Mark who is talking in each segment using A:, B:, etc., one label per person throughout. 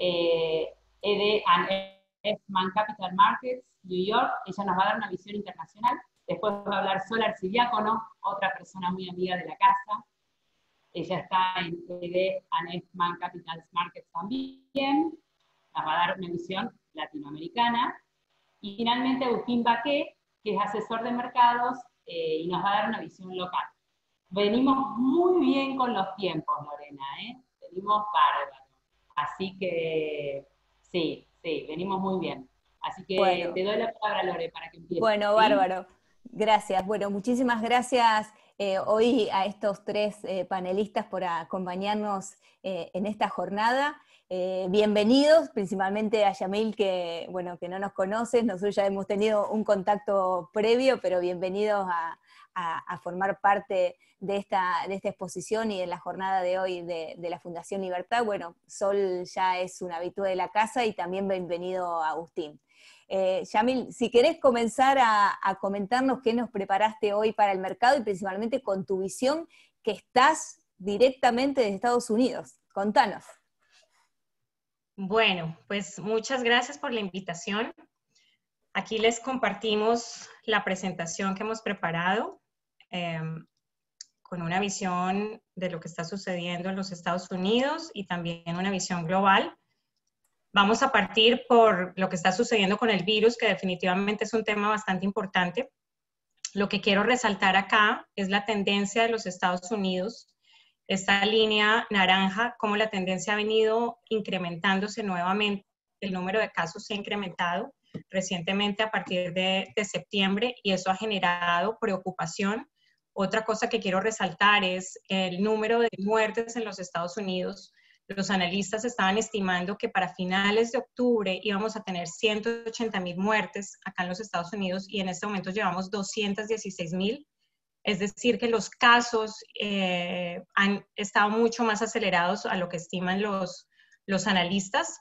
A: eh, ED Man Capital Markets, New York. Ella nos va a dar una visión internacional. Después va a hablar Solar Arcidiácono, otra persona muy amiga de la casa. Ella está en ED Man Capital Markets también. Nos va a dar una visión latinoamericana. Y finalmente Agustín Baqué, que es asesor de mercados eh, y nos va a dar una visión local. Venimos muy bien con los tiempos, Lorena, ¿eh? venimos bárbaro. Así que sí, sí, venimos muy bien. Así que te doy la palabra, Lore, para que empieces.
B: Bueno, bárbaro. Gracias. Bueno, muchísimas gracias eh, hoy a estos tres eh, panelistas por acompañarnos en esta jornada. Eh, bienvenidos, principalmente a Yamil, que, bueno, que no nos conoces, nosotros ya hemos tenido un contacto previo, pero bienvenidos a, formar parte de esta, exposición y de la jornada de hoy de, la Fundación Libertad. Bueno, Sol ya es un habitué de la casa y también bienvenido Agustín. Eh, Yamil, si querés comenzar a, a comentarnos qué nos preparaste hoy para el mercado y principalmente con tu visión que estás directamente de Estados Unidos. Contanos.
C: Bueno, pues muchas gracias por la invitación. Aquí les compartimos la presentación que hemos preparado em, con una visión de lo que está sucediendo en los Estados Unidos y también una visión global. Vamos a partir por lo que está sucediendo con el virus, que definitivamente es un tema bastante importante. Lo que quiero resaltar acá es la tendencia de los Estados Unidos esta línea naranja, como la tendencia ha venido incrementándose nuevamente, el número de casos se ha incrementado recientemente a partir de, septiembre y eso ha generado preocupación. Otra cosa que quiero resaltar es el número de muertes en los Estados Unidos. Los analistas estaban estimando que para finales de octubre íbamos a tener 180 mil muertes acá en los Estados Unidos y en este momento llevamos 216 mil es decir, que los casos eh, han estado mucho más acelerados a lo que estiman los, los analistas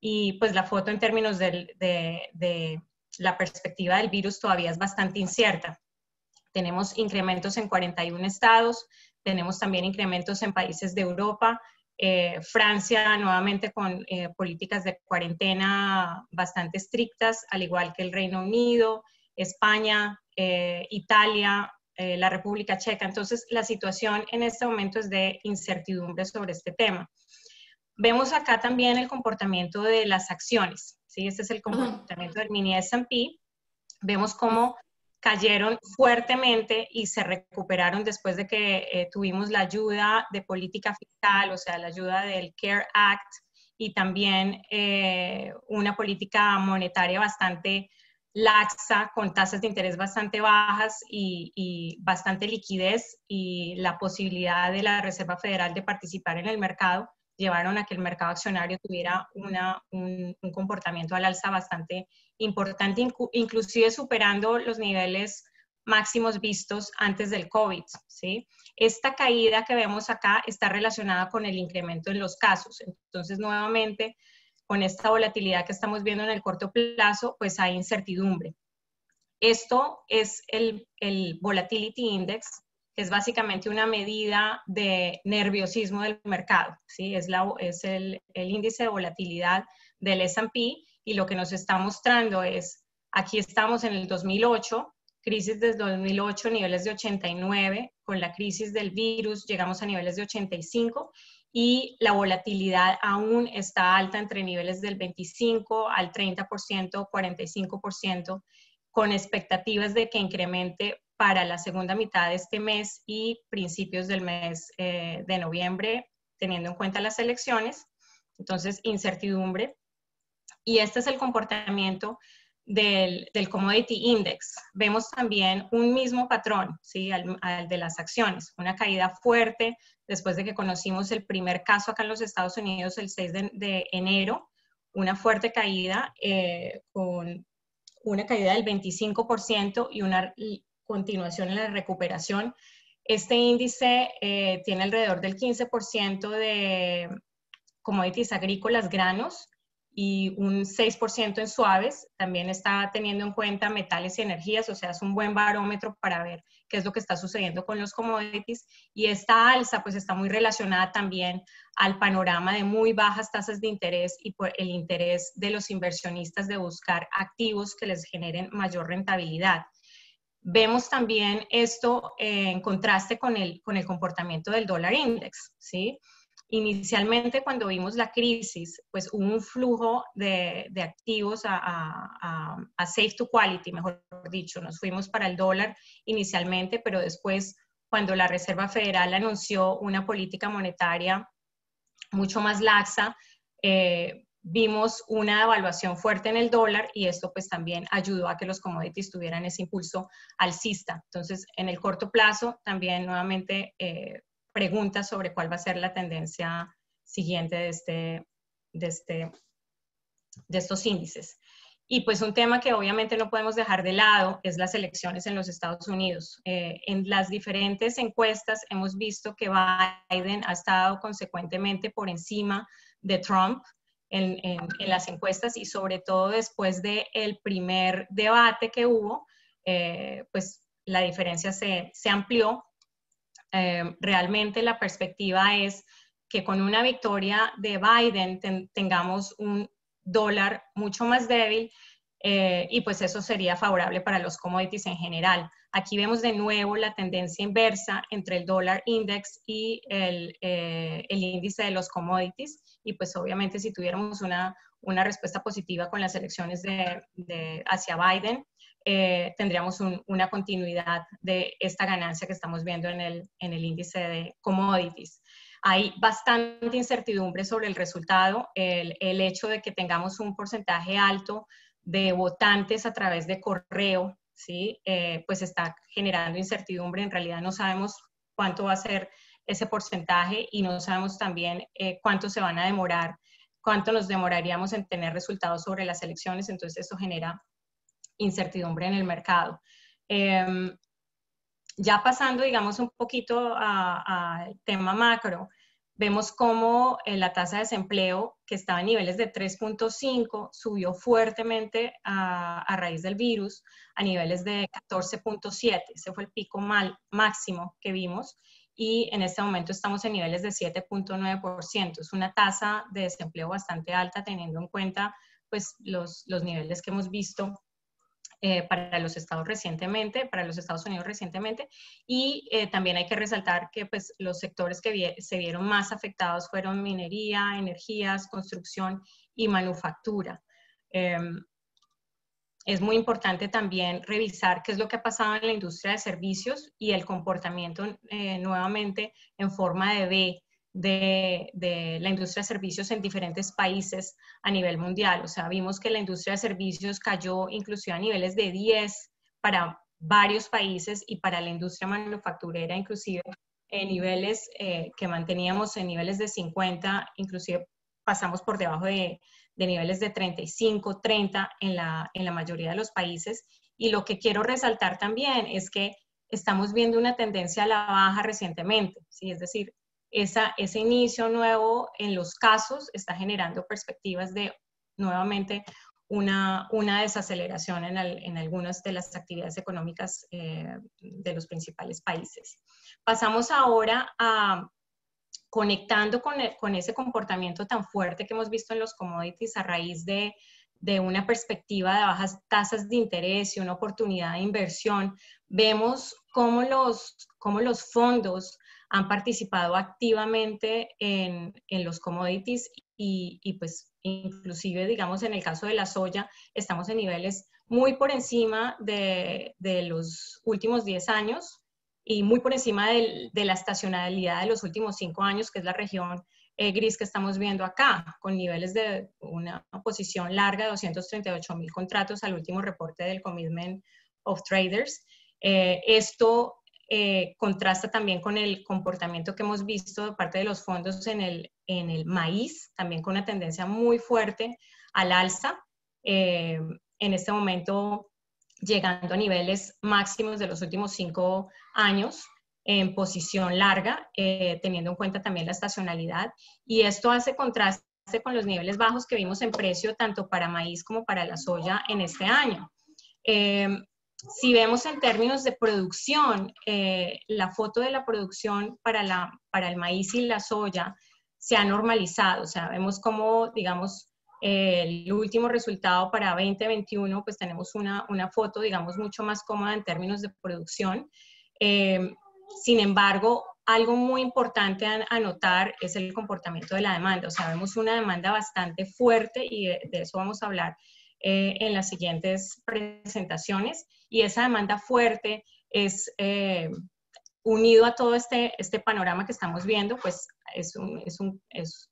C: y pues la foto en términos de, la perspectiva del virus todavía es bastante incierta. Tenemos incrementos en 41 estados, tenemos también incrementos en países de Europa, eh, Francia nuevamente con eh, políticas de cuarentena bastante estrictas, al igual que el Reino Unido, España, Italia, eh, la República Checa. Entonces, la situación en este momento es de incertidumbre sobre este tema. Vemos acá también el comportamiento de las acciones. ¿sí? Este es el comportamiento del mini S&P. Vemos cómo cayeron fuertemente y se recuperaron después de que eh, tuvimos la ayuda de política fiscal, o sea, la ayuda del CARE Act y también eh, una política monetaria bastante laxa, con tasas de interés bastante bajas y, bastante liquidez y la posibilidad de la Reserva Federal de participar en el mercado llevaron a que el mercado accionario tuviera un, comportamiento al alza bastante importante, inclusive superando los niveles máximos vistos antes del COVID. ¿sí? Esta caída que vemos acá está relacionada con el incremento en los casos. Entonces, nuevamente, con esta volatilidad que estamos viendo en el corto plazo, pues hay incertidumbre. Esto es el, Volatility Index, que es básicamente una medida de nerviosismo del mercado, ¿sí? Es, la, es el, el índice de volatilidad del S&P y lo que nos está mostrando es, aquí estamos en el 2008, crisis desde 2008, niveles de 89, con la crisis del virus llegamos a niveles de 85 y la volatilidad aún está alta entre niveles del 25 al 30%, 45%, con expectativas de que incremente para la segunda mitad de este mes y principios del mes eh, de noviembre, teniendo en cuenta las elecciones. Entonces, incertidumbre. Y este es el comportamiento del, Commodity Index. Vemos también un mismo patrón, ¿sí? al, de las acciones, una caída fuerte después de que conocimos el primer caso acá en los Estados Unidos el 6 de, enero, una fuerte caída eh, con una caída del 25% y una continuación en la recuperación. Este índice eh, tiene alrededor del 15% de commodities agrícolas, granos, y un 6% en suaves. También está teniendo en cuenta metales y energías, o sea, es un buen barómetro para ver qué es lo que está sucediendo con los commodities. Y esta alza pues está muy relacionada también al panorama de muy bajas tasas de interés y por el interés de los inversionistas de buscar activos que les generen mayor rentabilidad. Vemos también esto en contraste con el, con el comportamiento del dólar index, ¿sí? Inicialmente, cuando vimos la crisis, pues hubo un flujo de, activos a, safe to quality, mejor dicho. Nos fuimos para el dólar inicialmente, pero después, cuando la Reserva Federal anunció una política monetaria mucho más laxa, eh, vimos una evaluación fuerte en el dólar y esto pues también ayudó a que los commodities tuvieran ese impulso alcista. Entonces, en el corto plazo, también nuevamente eh, preguntas sobre cuál va a ser la tendencia siguiente de, este, de, este, de estos índices. Y pues un tema que obviamente no podemos dejar de lado es las elecciones en los Estados Unidos. Eh, en las diferentes encuestas hemos visto que Biden ha estado consecuentemente por encima de Trump en, en, las encuestas y sobre todo después del el primer debate que hubo, eh, pues la diferencia se, se amplió eh, realmente la perspectiva es que con una victoria de Biden tengamos un dólar mucho más débil eh, y pues eso sería favorable para los commodities en general. Aquí vemos de nuevo la tendencia inversa entre el dólar index y el, eh, el índice de los commodities y pues obviamente si tuviéramos una, una respuesta positiva con las elecciones de, de hacia Biden, eh, tendríamos una continuidad de esta ganancia que estamos viendo en el, en el índice de commodities. Hay bastante incertidumbre sobre el resultado, el, el hecho de que tengamos un porcentaje alto de votantes a través de correo, ¿sí? Eh, pues está generando incertidumbre. En realidad no sabemos cuánto va a ser ese porcentaje y no sabemos también eh, cuánto se van a demorar, cuánto nos demoraríamos en tener resultados sobre las elecciones. Entonces eso genera incertidumbre en el mercado. Em, ya pasando, digamos, un poquito al tema macro, vemos cómo eh, la tasa de desempleo, que estaba a niveles de 3.5, subió fuertemente a, raíz del virus a niveles de 14.7. Ese fue el pico mal, máximo que vimos. Y en este momento estamos en niveles de 7.9%. Es una tasa de desempleo bastante alta teniendo en cuenta pues, los, los niveles que hemos visto eh, para los estados recientemente, para los Estados Unidos recientemente, y eh, también hay que resaltar que pues, los sectores que se vieron más afectados fueron minería, energías, construcción y manufactura. Em, es muy importante también revisar qué es lo que ha pasado en la industria de servicios y el comportamiento eh, nuevamente en forma de B de, la industria de servicios en diferentes países a nivel mundial. O sea, vimos que la industria de servicios cayó inclusive a niveles de 10 para varios países y para la industria manufacturera inclusive en niveles eh, que manteníamos en niveles de 50, inclusive pasamos por debajo de, niveles de 35, 30 en la, en la mayoría de los países. Y lo que quiero resaltar también es que estamos viendo una tendencia a la baja recientemente, ¿sí? es decir, ese inicio nuevo en los casos está generando perspectivas de nuevamente una, una desaceleración en, algunas de las actividades económicas eh, de los principales países. Pasamos ahora a conectando con, con, ese comportamiento tan fuerte que hemos visto en los commodities a raíz de, de una perspectiva de bajas tasas de interés y una oportunidad de inversión, vemos cómo los, cómo los fondos han participado activamente en, en los commodities y, y, pues inclusive, digamos, en el caso de la soya, estamos en niveles muy por encima de, de los últimos 10 años y muy por encima de, la estacionalidad de los últimos 5 años, que es la región eh, gris que estamos viendo acá, con niveles de una posición larga de 238 mil contratos al último reporte del Commitment of Traders. Eh, esto eh, contrasta también con el comportamiento que hemos visto de parte de los fondos en el, en el maíz, también con una tendencia muy fuerte al alza. Eh, en este momento llegando a niveles máximos de los últimos cinco años en posición larga, eh, teniendo en cuenta también la estacionalidad. Y esto hace contraste con los niveles bajos que vimos en precio tanto para maíz como para la soya en este año. Em, si vemos en términos de producción, eh, la foto de la producción para, la, para el maíz y la soya se ha normalizado, o sea, vemos como, digamos, el último resultado para 2021, pues tenemos una, una, foto, digamos, mucho más cómoda en términos de producción. Em, sin embargo, algo muy importante a, notar es el comportamiento de la demanda. O sea, vemos una demanda bastante fuerte y de, eso vamos a hablar eh, en las siguientes presentaciones. Y esa demanda fuerte es eh, unido a todo este, este panorama que estamos viendo, pues es un, es un, es,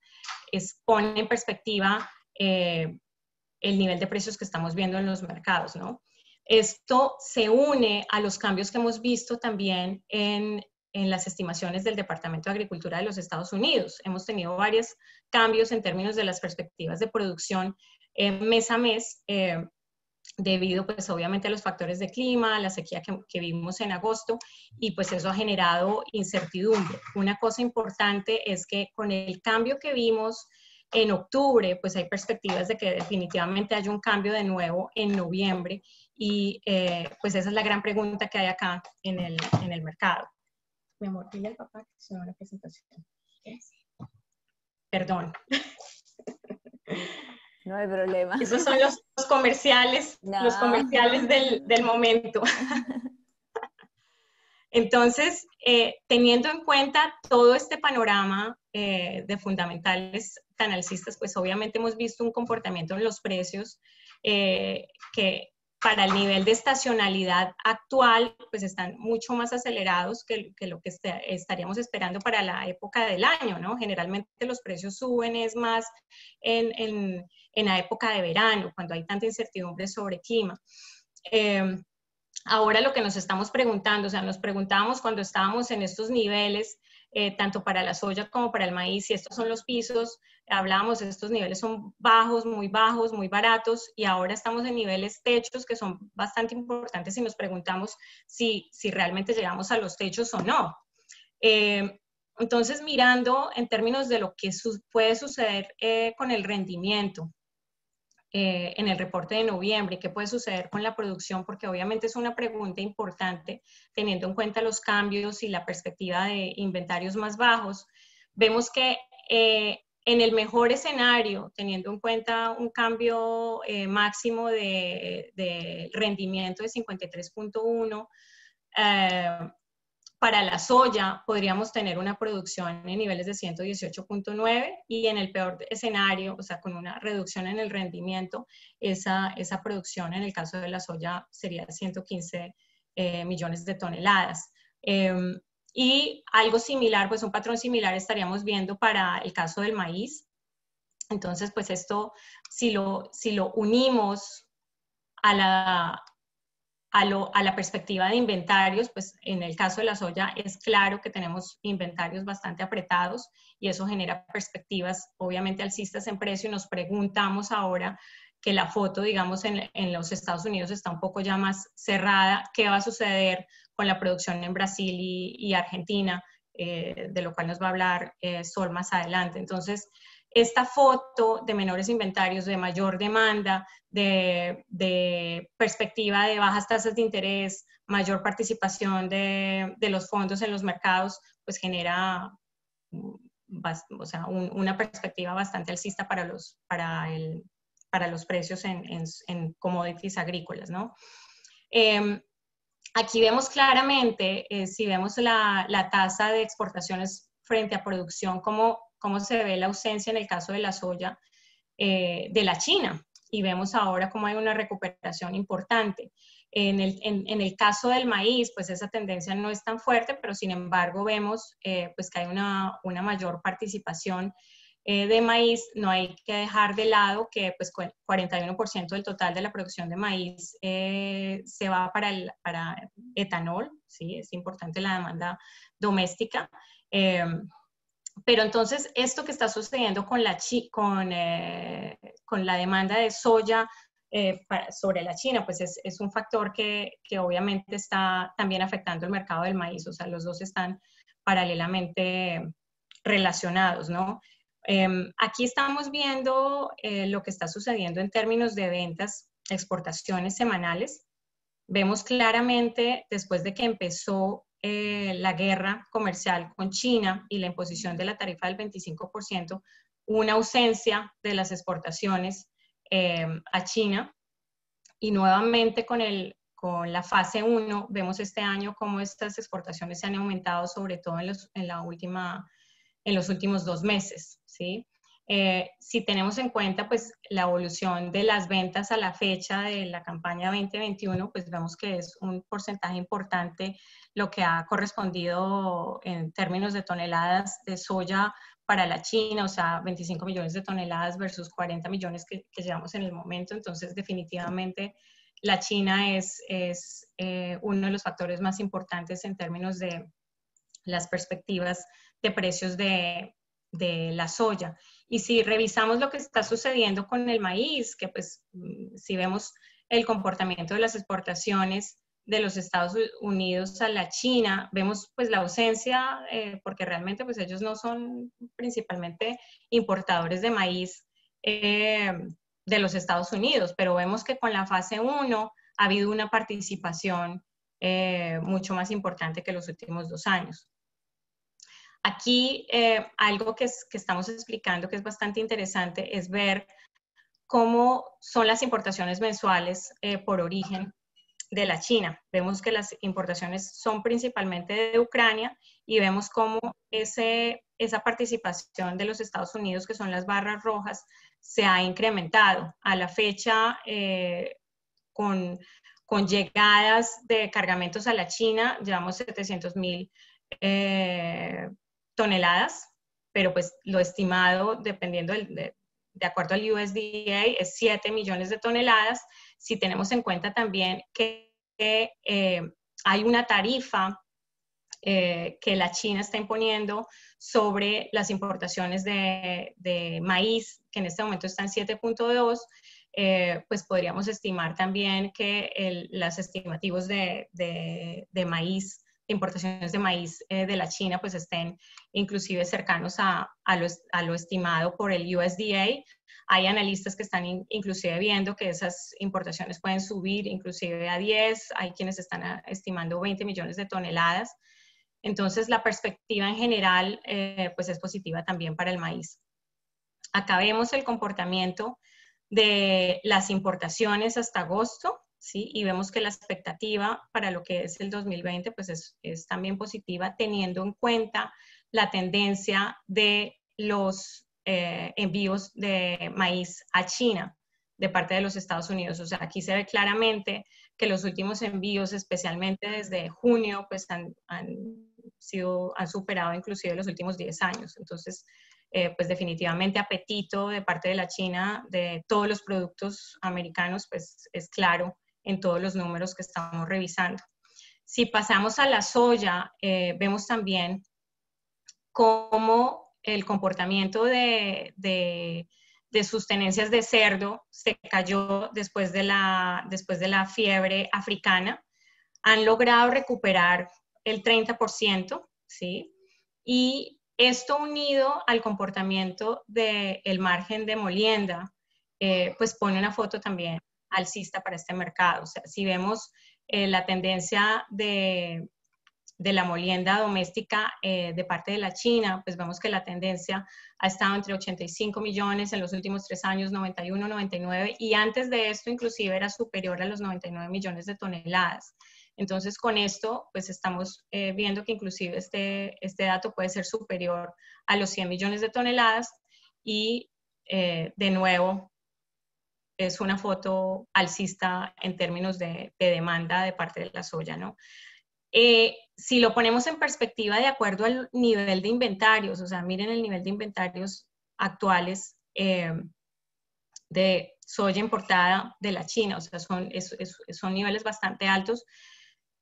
C: es pone en perspectiva eh, el nivel de precios que estamos viendo en los mercados, ¿no? Esto se une a los cambios que hemos visto también en, en las estimaciones del Departamento de Agricultura de los Estados Unidos. Hemos tenido varios cambios en términos de las perspectivas de producción eh, mes a mes, eh, debido pues obviamente a los factores de clima, la sequía que, que, vimos en agosto, y pues eso ha generado incertidumbre. Una cosa importante es que con el cambio que vimos en octubre, pues hay perspectivas de que definitivamente haya un cambio de nuevo en noviembre, y eh, pues esa es la gran pregunta que hay acá en el, en el mercado. Mi amor, dile al papá que se una presentación. Perdón.
B: No hay problema.
C: Esos son los, comerciales, los comerciales del, del momento. Entonces, eh, teniendo en cuenta todo este panorama eh, de fundamentales canalcistas, pues obviamente hemos visto un comportamiento en los precios eh, que para el nivel de estacionalidad actual, pues están mucho más acelerados que, lo que este, estaríamos esperando para la época del año, ¿no? Generalmente los precios suben es más en, la época de verano, cuando hay tanta incertidumbre sobre clima. Eh, ahora lo que nos estamos preguntando, o sea, nos preguntábamos cuando estábamos en estos niveles, eh, tanto para la soya como para el maíz, y estos son los pisos, hablábamos, estos niveles son bajos, muy bajos, muy baratos, y ahora estamos en niveles techos que son bastante importantes y nos preguntamos si, si realmente llegamos a los techos o no. Eh, entonces, mirando en términos de lo que puede suceder eh, con el rendimiento, eh, en el reporte de noviembre, qué puede suceder con la producción, porque obviamente es una pregunta importante teniendo en cuenta los cambios y la perspectiva de inventarios más bajos. Vemos que eh, en el mejor escenario, teniendo en cuenta un cambio eh, máximo de, de, rendimiento de 53.1, para la soya podríamos tener una producción en niveles de 118.9 y en el peor escenario, o sea, con una reducción en el rendimiento, esa, esa producción en el caso de la soya sería 115 eh, millones de toneladas. Em, y algo similar, pues un patrón similar estaríamos viendo para el caso del maíz. Entonces, pues esto, si lo, si lo unimos a la, a, la perspectiva de inventarios, pues en el caso de la soya es claro que tenemos inventarios bastante apretados y eso genera perspectivas obviamente alcistas en precio y nos preguntamos ahora que la foto, digamos, en, los Estados Unidos está un poco ya más cerrada, ¿qué va a suceder con la producción en Brasil y, Argentina? Eh, de lo cual nos va a hablar eh, Sol más adelante. Entonces, esta foto de menores inventarios, de mayor demanda, de, perspectiva de bajas tasas de interés, mayor participación de, los fondos en los mercados, pues genera o sea, una perspectiva bastante alcista para los, para el, para los precios en, en, commodities agrícolas, ¿no? Em, aquí vemos claramente, eh, si vemos la, la, tasa de exportaciones frente a producción, cómo, cómo se ve la ausencia en el caso de la soya eh, de la China y vemos ahora cómo hay una recuperación importante. En el, en, el, caso del maíz, pues esa tendencia no es tan fuerte, pero sin embargo vemos eh, pues que hay una, una mayor participación eh, de maíz. No hay que dejar de lado que pues 41% del total de la producción de maíz eh, se va para, el, para etanol, ¿sí? es importante la demanda doméstica. Pero entonces, esto que está sucediendo con la, con, eh, con la demanda de soya eh, sobre la China, pues es, es un factor que, que, obviamente está también afectando el mercado del maíz, o sea, los dos están paralelamente relacionados, ¿no? Em, aquí estamos viendo eh, lo que está sucediendo en términos de ventas, exportaciones semanales. Vemos claramente, después de que empezó eh, la guerra comercial con China y la imposición de la tarifa del 25%, una ausencia de las exportaciones em, a China. Y nuevamente con, el, con la fase 1, vemos este año cómo estas exportaciones se han aumentado, sobre todo en, los, en la última en los últimos dos meses, ¿sí? Eh, si tenemos en cuenta pues la evolución de las ventas a la fecha de la campaña 2021, pues vemos que es un porcentaje importante lo que ha correspondido en términos de toneladas de soya para la China, o sea, 25 millones de toneladas versus 40 millones que, llevamos en el momento. Entonces, definitivamente, la China es, es eh, uno de los factores más importantes en términos de las perspectivas de precios de, la soya. Y si revisamos lo que está sucediendo con el maíz, que pues mm, si vemos el comportamiento de las exportaciones de los Estados Unidos a la China, vemos pues la ausencia, eh, porque realmente pues ellos no son principalmente importadores de maíz eh, de los Estados Unidos, pero vemos que con la fase 1 ha habido una participación eh, mucho más importante que los últimos dos años. Aquí eh, algo que, estamos explicando que es bastante interesante es ver cómo son las importaciones mensuales eh, por origen de la China. Vemos que las importaciones son principalmente de Ucrania y vemos cómo esa participación de los Estados Unidos, que son las barras rojas, se ha incrementado. A la fecha, eh, con, llegadas de cargamentos a la China, llevamos 700 mil toneladas, pero pues lo estimado, dependiendo de, acuerdo al USDA, es 7 millones de toneladas. Si tenemos en cuenta también que eh, hay una tarifa eh, que la China está imponiendo sobre las importaciones de, maíz, que en este momento están 7.2, eh, pues podríamos estimar también que los estimativos de, de maíz importaciones de maíz eh, de la China pues estén inclusive cercanos a, a, lo, estimado por el USDA. Hay analistas que están inclusive viendo que esas importaciones pueden subir inclusive a 10, hay quienes están ah, estimando 20 millones de toneladas. Entonces la perspectiva en general eh, pues es positiva también para el maíz. Acá vemos el comportamiento de las importaciones hasta agosto. ¿Sí? Y vemos que la expectativa para lo que es el 2020 pues es, también positiva teniendo en cuenta la tendencia de los eh, envíos de maíz a China de parte de los Estados Unidos. O sea, aquí se ve claramente que los últimos envíos, especialmente desde junio, pues han, sido, han superado inclusive los últimos 10 años. Entonces, eh, pues definitivamente apetito de parte de la China de todos los productos americanos, pues es claro en todos los números que estamos revisando. Si pasamos a la soya, eh, vemos también cómo el comportamiento de, sus tenencias de cerdo se cayó después de, la, después de la fiebre africana. Han logrado recuperar el 30%, ¿sí? Y esto unido al comportamiento del margen de molienda, eh, pues pone una foto también alcista para este mercado. O sea, si vemos eh, la tendencia de, la molienda doméstica eh, de parte de la China, pues vemos que la tendencia ha estado entre 85 millones en los últimos tres años, 91, 99, y antes de esto inclusive era superior a los 99 millones de toneladas. Entonces, con esto, pues estamos eh, viendo que inclusive este, este dato puede ser superior a los 100 millones de toneladas y, de nuevo, es una foto alcista en términos de, demanda de parte de la soya, ¿no? Eh, si lo ponemos en perspectiva de acuerdo al nivel de inventarios, o sea, miren el nivel de inventarios actuales eh, de soya importada de la China, o sea, son, son niveles bastante altos,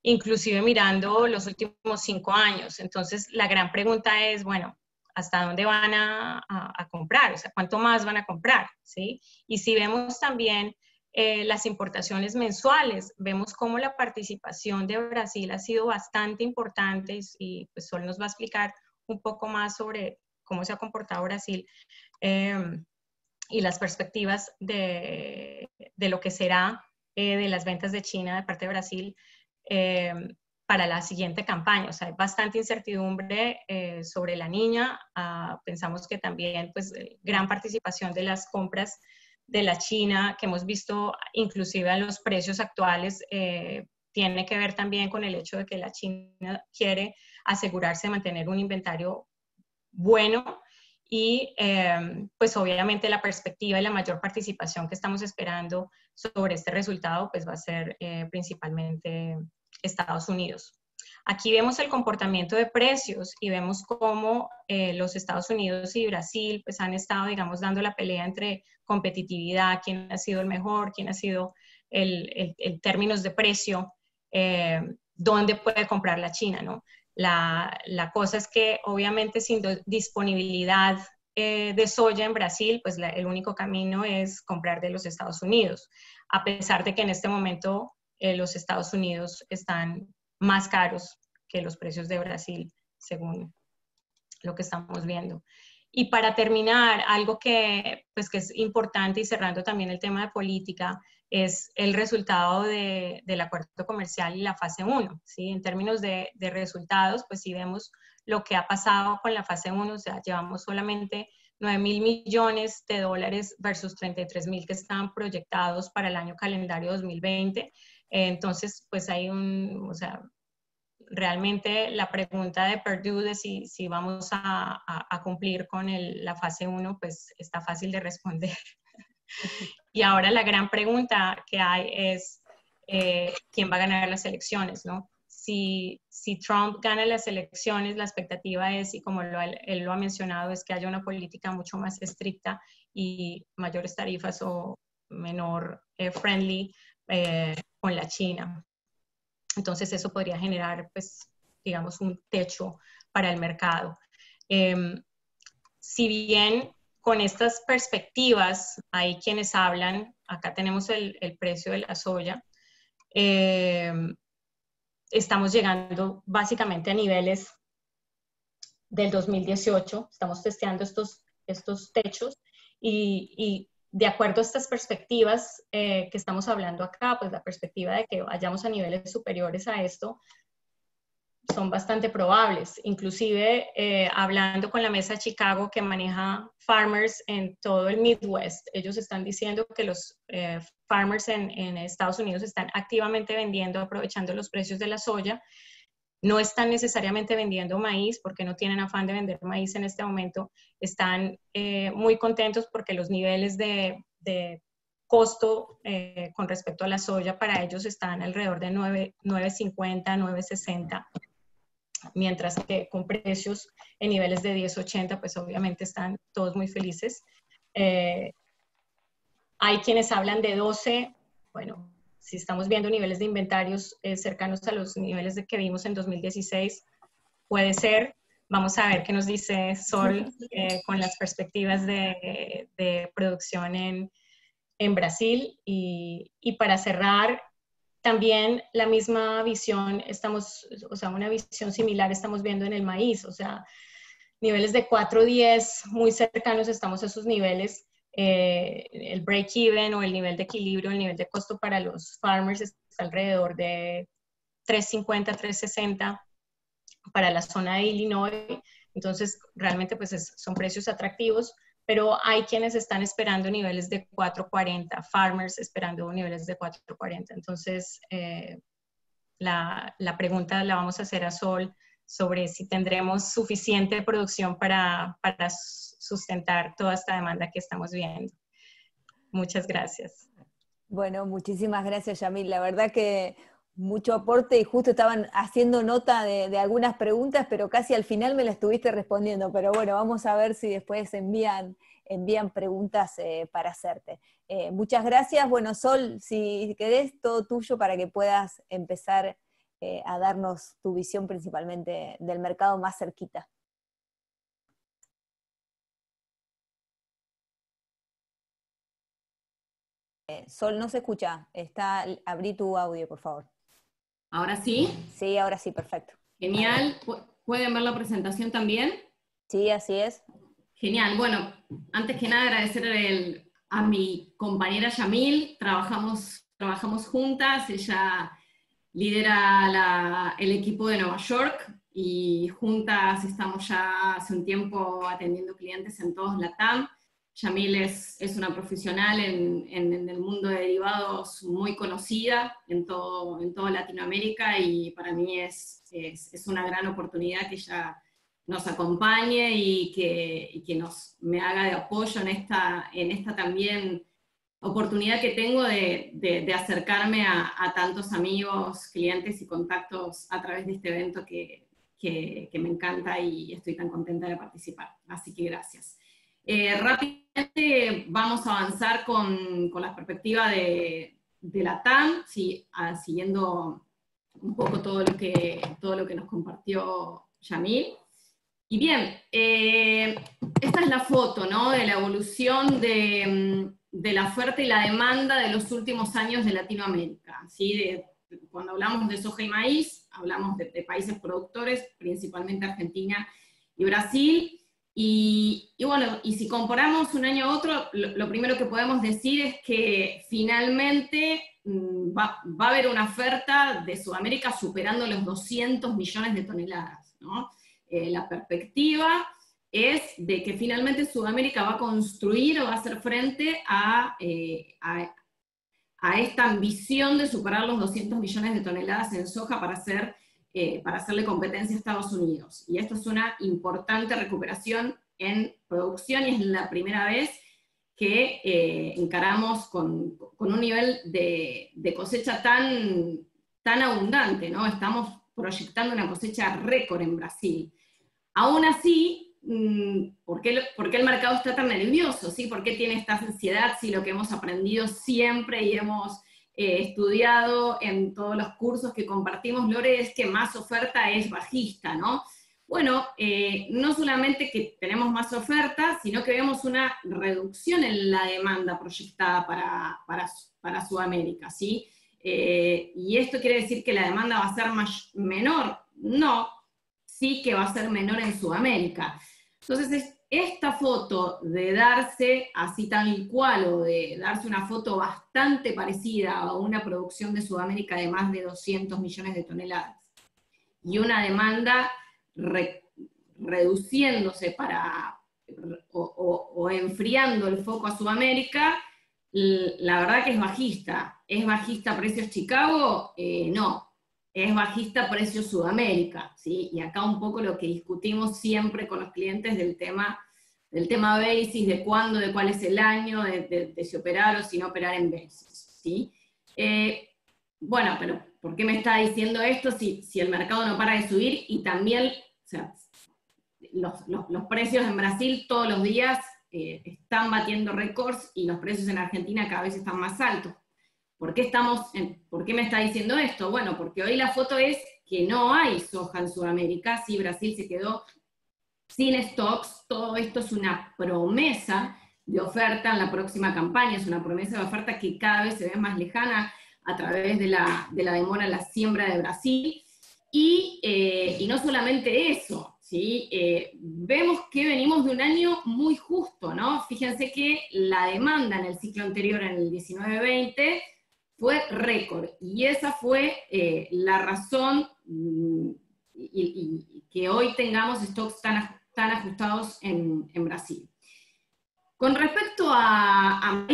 C: inclusive mirando los últimos cinco años. Entonces, la gran pregunta es, bueno, hasta dónde van a, comprar, o sea, cuánto más van a comprar, ¿sí? Y si vemos también eh, las importaciones mensuales, vemos cómo la participación de Brasil ha sido bastante importante y pues Sol nos va a explicar un poco más sobre cómo se ha comportado Brasil em, y las perspectivas de, de, lo que será eh, de las ventas de China de parte de Brasil em, para la siguiente campaña. O sea, hay bastante incertidumbre eh, sobre la niña. Ah, pensamos que también, pues, gran participación de las compras de la China, que hemos visto inclusive en los precios actuales, eh, tiene que ver también con el hecho de que la China quiere asegurarse de mantener un inventario bueno y eh, pues obviamente la perspectiva y la mayor participación que estamos esperando sobre este resultado pues va a ser principalmente Estados Unidos. Aquí vemos el comportamiento de precios y vemos cómo eh, los Estados Unidos y Brasil pues han estado, digamos, dando la pelea entre competitividad, quién ha sido el mejor, quién ha sido el, el, términos de precio, eh, dónde puede comprar la China, ¿no? La, la, cosa es que obviamente sin disponibilidad eh, de soya en Brasil, pues el único camino es comprar de los Estados Unidos, a pesar de que en este momento eh, los Estados Unidos están más caros que los precios de Brasil, según lo que estamos viendo. Y para terminar, algo que, pues, que es importante y cerrando también el tema de política, es el resultado de, del acuerdo comercial y la fase 1. ¿sí? En términos de, de, resultados, pues si vemos lo que ha pasado con la fase 1, o sea, llevamos solamente 9 mil millones de dólares versus 33 mil que estaban proyectados para el año calendario 2020. Entonces, pues hay un, o sea, realmente la pregunta de Purdue de si, si vamos a, a, cumplir con el, la fase 1, pues está fácil de responder. y ahora la gran pregunta que hay es, eh, ¿quién va a ganar las elecciones? ¿no? Si, si, Trump gana las elecciones, la expectativa es, y como lo, él lo ha mencionado, es que haya una política mucho más estricta y mayores tarifas o menor eh, friendly eh, con la China. Entonces eso podría generar, pues, digamos, un techo para el mercado. Em, si bien con estas perspectivas hay quienes hablan, acá tenemos el, precio de la soya, em, estamos llegando básicamente a niveles del 2018, estamos testeando estos, estos techos y, y de acuerdo a estas perspectivas eh, que estamos hablando acá, pues la perspectiva de que vayamos a niveles superiores a esto son bastante probables. Inclusive eh, hablando con la mesa Chicago que maneja farmers en todo el Midwest, ellos están diciendo que los eh, farmers en, en Estados Unidos están activamente vendiendo, aprovechando los precios de la soya no están necesariamente vendiendo maíz porque no tienen afán de vender maíz en este momento, están eh, muy contentos porque los niveles de, costo eh, con respecto a la soya para ellos están alrededor de 9.50, 9.60, mientras que con precios en niveles de 10.80, pues obviamente están todos muy felices. Eh, hay quienes hablan de 12, bueno, si estamos viendo niveles de inventarios eh, cercanos a los niveles de que vimos en 2016, puede ser. Vamos a ver qué nos dice Sol eh, con las perspectivas de, de producción en, en Brasil. Y, y, para cerrar, también la misma visión, estamos, o sea, una visión similar estamos viendo en el maíz, o sea, niveles de 4.10 muy cercanos estamos a esos niveles eh, el break-even o el nivel de equilibrio, el nivel de costo para los farmers está alrededor de 350, 360 para la zona de Illinois. Entonces, realmente pues son precios atractivos, pero hay quienes están esperando niveles de 440, farmers esperando niveles de 440. Entonces, eh, la, la, pregunta la vamos a hacer a Sol sobre si tendremos suficiente producción para, para sustentar toda esta demanda que estamos viendo. Muchas gracias.
B: Bueno, muchísimas gracias, Yamil. La verdad que mucho aporte y justo estaban haciendo nota de, algunas preguntas, pero casi al final me las estuviste respondiendo. Pero bueno, vamos a ver si después envían, envían preguntas eh, para hacerte. Eh, muchas gracias. Bueno, Sol, si querés, todo tuyo para que puedas empezar eh, a darnos tu visión principalmente del mercado más cerquita. Eh, Sol, no se escucha. Está, abrí tu audio, por favor.
D: ¿Ahora sí?
B: Sí, ahora sí, perfecto.
D: Genial. ¿Pueden ver la presentación también?
B: Sí, así es.
D: Genial. Bueno, antes que nada agradecer a mi compañera Yamil. Trabajamos, trabajamos juntas. Ella lidera el equipo de Nueva York y juntas estamos ya hace un tiempo atendiendo clientes en todos TAM. Yamil es, es una profesional en, en, el mundo de derivados muy conocida en todo, en toda Latinoamérica y para mí es, es, es una gran oportunidad que ella nos acompañe y que, que, nos, me haga de apoyo en esta, en esta también oportunidad que tengo de, acercarme a, tantos amigos, clientes y contactos a través de este evento que, me encanta y estoy tan contenta de participar. Así que gracias. Eh, rápidamente vamos a avanzar con, con la perspectiva de, la TAM, siguiendo un poco todo lo que nos compartió Yamil. Y bien, eh, esta es la foto ¿no? de la evolución de, de, la oferta y la demanda de los últimos años de Latinoamérica. ¿sí? Cuando hablamos de soja y maíz, hablamos de, de países productores, principalmente Argentina y Brasil, y, bueno, y si comparamos un año a otro, lo, primero que podemos decir es que finalmente mm, va, va, a haber una oferta de Sudamérica superando los 200 millones de toneladas. ¿no? Eh, la perspectiva es de que finalmente Sudamérica va a construir o va a hacer frente a, eh, a, esta ambición de superar los 200 millones de toneladas en soja para hacer eh, para hacerle competencia a Estados Unidos. Y esto es una importante recuperación en producción y es la primera vez que encaramos con, con, un nivel de, de, cosecha tan, tan abundante, ¿no? Estamos proyectando una cosecha récord en Brasil. Aún así, mm, ¿por qué, ¿por qué, el mercado está tan nervioso? ¿sí? ¿Por qué tiene esta ansiedad si lo que hemos aprendido siempre y hemos eh, estudiado en todos los cursos que compartimos, Lore, es que más oferta es bajista, ¿no? Bueno, eh, no solamente que tenemos más oferta, sino que vemos una reducción en la demanda proyectada para, para Sudamérica, ¿sí? Eh, y esto quiere decir que la demanda va a ser más, menor. No, sí que va a ser menor en Sudamérica. Entonces, esta foto de darse así tal cual o de darse una foto bastante parecida a una producción de Sudamérica de más de 200 millones de toneladas y una demanda reduciéndose para o, enfriando el foco a Sudamérica, la verdad que es bajista. ¿Es bajista precios Chicago? Eh, no, es bajista precios Sudamérica, ¿sí? Y acá un poco lo que discutimos siempre con los clientes del tema del tema basis, de cuándo, de cuál es el año, de, si operar o si no operar en basis. ¿sí? Eh, bueno, pero ¿por qué me está diciendo esto si, si el mercado no para de subir y también los, los, precios en Brasil todos los días eh, están batiendo récords y los precios en Argentina cada vez están más altos? ¿Por qué, estamos ¿Por qué me está diciendo esto? Bueno, porque hoy la foto es que no hay soja en Sudamérica, si Brasil se quedó sin stocks, todo esto es una promesa de oferta en la próxima campaña, es una promesa de oferta que cada vez se ve más lejana a través de la, de la demora en la siembra de Brasil. Y, eh, y no solamente eso, ¿sí? Eh, vemos que venimos de un año muy justo, ¿no? Fíjense que la demanda en el ciclo anterior, en el 19-20, fue récord, y esa fue eh, la razón mm, que hoy tengamos stocks tan, tan ajustados en, en Brasil. Con respecto a, a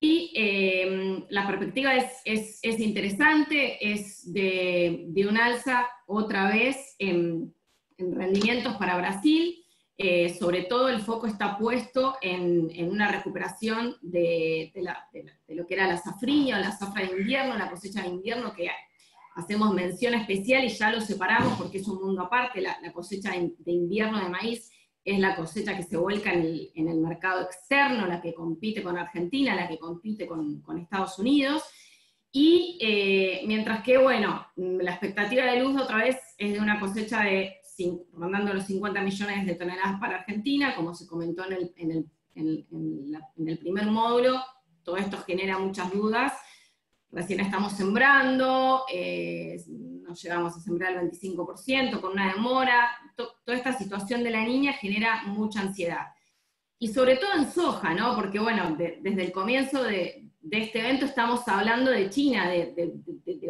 D: eh, la perspectiva es, es, es, interesante, es de, de un alza otra vez en, en rendimientos para Brasil, eh, sobre todo el foco está puesto en, en una recuperación de, de, lo que era la safrilla o la zafra de invierno, la cosecha de invierno que hacemos mención especial y ya lo separamos porque es un mundo aparte, la, cosecha de invierno de maíz es la cosecha que se vuelca en el, mercado externo, la que compite con Argentina, la que compite con, Estados Unidos, y eh, mientras que, bueno, la expectativa de luz otra vez es de una cosecha de rondando los 50 millones de toneladas para Argentina, como se comentó en el, en el, en el primer módulo, todo esto genera muchas dudas, recién estamos sembrando, eh, no llegamos a sembrar el 25%, con una demora, toda esta situación de la niña genera mucha ansiedad. Y sobre todo en soja, ¿no? Porque bueno, desde el comienzo de, este evento estamos hablando de China, de,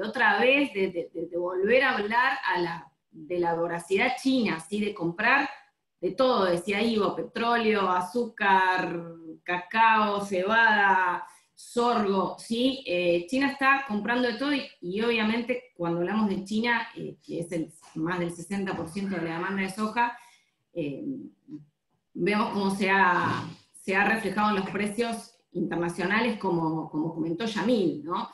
D: otra vez, de, volver a hablar a la, de la voracidad china, ¿sí? De comprar de todo, decía Ivo, petróleo, azúcar, cacao, cebada, sorgo, ¿sí? Eh, China está comprando de todo y, obviamente cuando hablamos de China, eh, que es el, más del 60% de la demanda de soja, eh, vemos cómo se ha, se ha reflejado en los precios internacionales, como, como comentó Yamil, ¿no?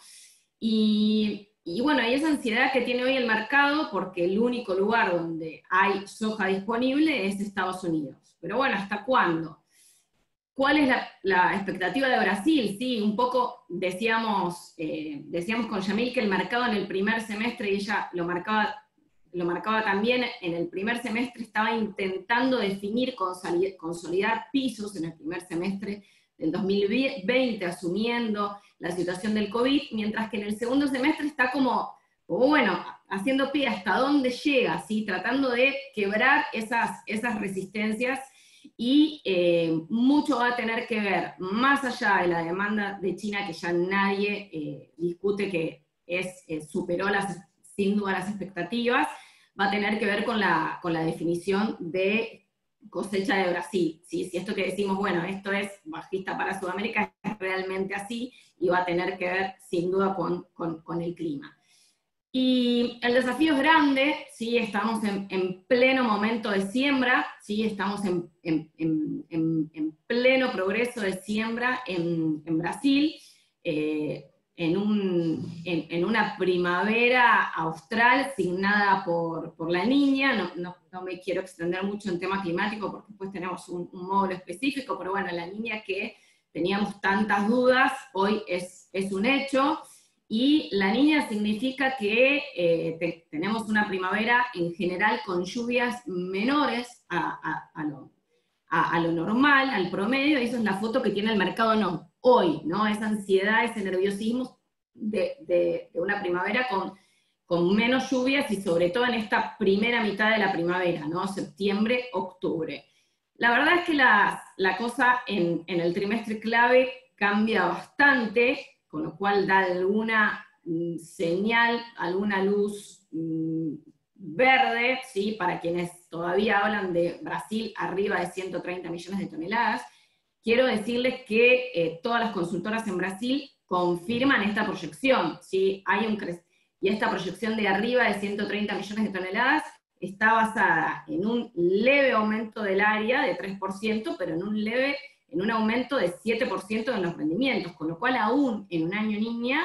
D: Y, y bueno, hay esa ansiedad que tiene hoy el mercado porque el único lugar donde hay soja disponible es Estados Unidos. Pero bueno, ¿hasta cuándo? ¿Cuál es la, expectativa de Brasil? Sí, un poco decíamos, eh, decíamos con Yamil que el mercado en el primer semestre, y ella lo marcaba, lo marcaba también, en el primer semestre estaba intentando definir, consolidar, pisos en el primer semestre del 2020, asumiendo la situación del COVID, mientras que en el segundo semestre está como, bueno, haciendo pie hasta dónde llega, ¿sí? tratando de quebrar esas, esas resistencias y eh, mucho va a tener que ver, más allá de la demanda de China, que ya nadie eh, discute que es, eh, superó las, sin duda las expectativas, va a tener que ver con la, con la definición de cosecha de Brasil. ¿sí? Si esto que decimos, bueno, esto es bajista para Sudamérica, es realmente así y va a tener que ver sin duda con, con, con el clima. Y el desafío es grande, ¿sí? estamos en, pleno momento de siembra, ¿sí? estamos en, pleno progreso de siembra en, Brasil, eh, en, una primavera austral signada por, por la niña, no, no, me quiero extender mucho en tema climático porque después tenemos un, un, módulo específico, pero bueno, la niña que teníamos tantas dudas, hoy es, es un hecho. Y la niña significa que eh, tenemos una primavera en general con lluvias menores a, lo, normal, al promedio, y eso es la foto que tiene el mercado no, hoy, ¿no? Esa ansiedad, ese nerviosismo de, una primavera con, con, menos lluvias y sobre todo en esta primera mitad de la primavera, ¿no? Septiembre, octubre. La verdad es que la, cosa en, en el trimestre clave cambia bastante, con lo cual da alguna mm, señal, alguna luz mm, verde, ¿sí? para quienes todavía hablan de Brasil arriba de 130 millones de toneladas. Quiero decirles que eh, todas las consultoras en Brasil confirman esta proyección, ¿sí? Hay un y esta proyección de arriba de 130 millones de toneladas está basada en un leve aumento del área de 3%, pero en un leve en un aumento de 7% en los rendimientos, con lo cual aún en un año niña,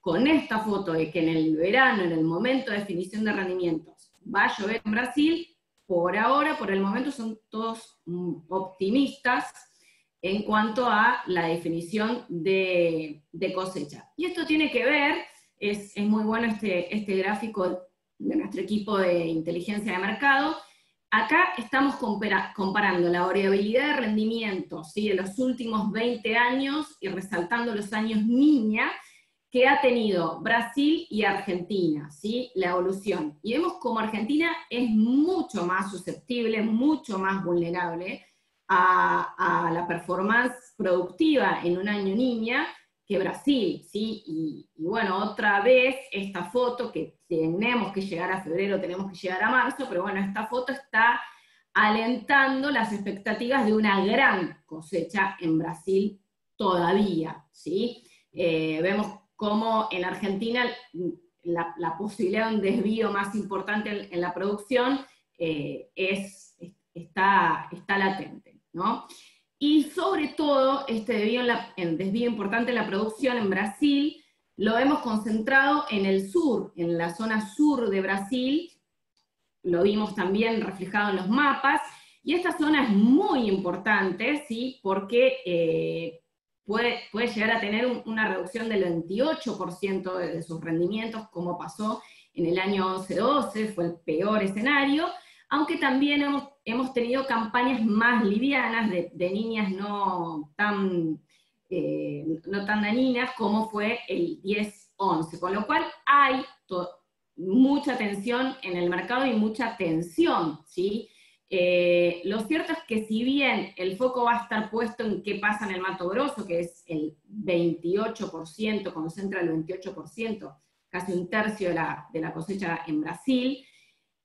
D: con esta foto de que en el verano, en el momento de definición de rendimientos, va a llover en Brasil, por ahora, por el momento, son todos optimistas en cuanto a la definición de, cosecha. Y esto tiene que ver, es, muy bueno este, este gráfico de nuestro equipo de inteligencia de mercado, Acá estamos comparando la variabilidad de rendimiento ¿sí? de los últimos 20 años y resaltando los años niña que ha tenido Brasil y Argentina, ¿sí? la evolución. Y vemos como Argentina es mucho más susceptible, mucho más vulnerable a, la performance productiva en un año niña que Brasil, ¿sí? Y, y, bueno, otra vez esta foto que tenemos que llegar a febrero, tenemos que llegar a marzo, pero bueno, esta foto está alentando las expectativas de una gran cosecha en Brasil todavía, ¿sí? Eh, vemos cómo en Argentina la, posibilidad de un desvío más importante en, la producción eh, es, está, está latente, ¿no? Y sobre todo, este desvío, importante en la producción en Brasil lo hemos concentrado en el sur, en la zona sur de Brasil, lo vimos también reflejado en los mapas, y esta zona es muy importante, ¿sí? porque eh, puede, puede, llegar a tener una reducción del 28% de, sus rendimientos, como pasó en el año 11-12, fue el peor escenario, aunque también hemos, hemos tenido campañas más livianas de, de niñas no tan eh, no tan dañinas como fue el 10-11, con lo cual hay mucha tensión en el mercado y mucha tensión, ¿sí? Eh, lo cierto es que si bien el foco va a estar puesto en qué pasa en el Mato Grosso, que es el 28%, concentra el 28%, casi un tercio de la, cosecha en Brasil,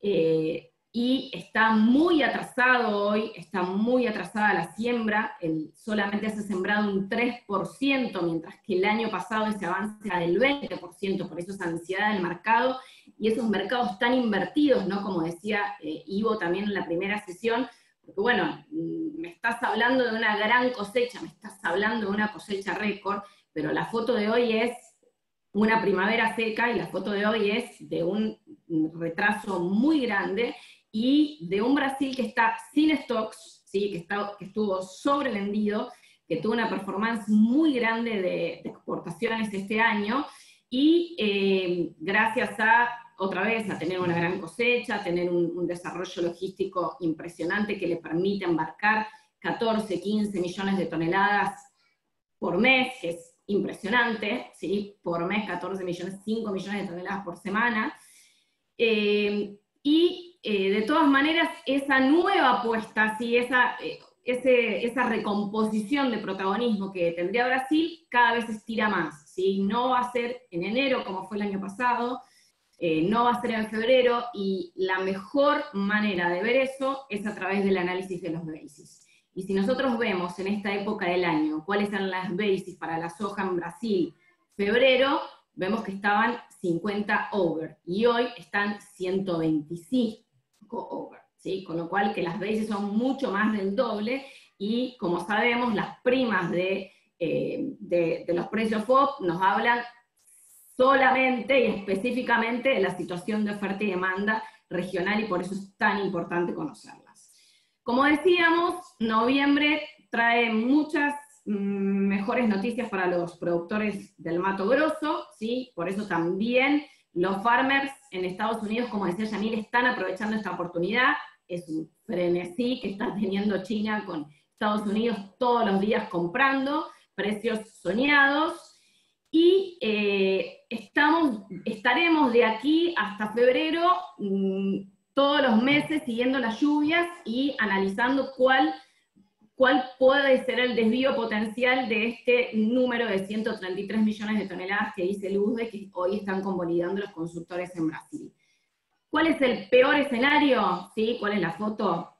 D: eh, y está muy atrasado hoy, está muy atrasada la siembra, el, solamente se ha sembrado un 3%, mientras que el año pasado ese avance era del 20%, por eso esa ansiedad del mercado y esos mercados tan invertidos, ¿no? Como decía eh, Ivo también en la primera sesión, porque bueno, mm, me estás hablando de una gran cosecha, me estás hablando de una cosecha récord, pero la foto de hoy es una primavera seca y la foto de hoy es de un retraso muy grande y de un Brasil que está sin stocks, ¿sí? que, está, que estuvo sobrevendido, que tuvo una performance muy grande de, exportaciones este año, y eh, gracias a, otra vez, a tener una gran cosecha, a tener un, desarrollo logístico impresionante que le permite embarcar 14, 15 millones de toneladas por mes, que es impresionante, ¿sí? por mes 14 millones, 5 millones de toneladas por semana. Eh, y eh, de todas maneras, esa nueva apuesta, esa, eh, esa recomposición de protagonismo que tendría Brasil, cada vez estira más. ¿sí? No va a ser en enero como fue el año pasado, eh, no va a ser en febrero, y la mejor manera de ver eso es a través del análisis de los bases. Y si nosotros vemos en esta época del año cuáles eran las bases para la soja en Brasil, febrero, vemos que estaban 50 over, y hoy están 125 over, ¿sí? Con lo cual que las bases son mucho más del doble y como sabemos las primas de, eh, de, los precios FOB nos hablan solamente y específicamente de la situación de oferta y demanda regional y por eso es tan importante conocerlas. Como decíamos, noviembre trae muchas mm, mejores noticias para los productores del Mato Grosso, ¿sí? por eso también los farmers en Estados Unidos, como decía Yamil, están aprovechando esta oportunidad. Es un frenesí que está teniendo China con Estados Unidos todos los días comprando, precios soñados. Y eh, estamos, estaremos de aquí hasta febrero mm, todos los meses siguiendo las lluvias y analizando cuál cuál puede ser el desvío potencial de este número de 133 millones de toneladas que dice el USDE que hoy están convalidando los consultores en Brasil. ¿Cuál es el peor escenario? ¿Sí? ¿Cuál es la foto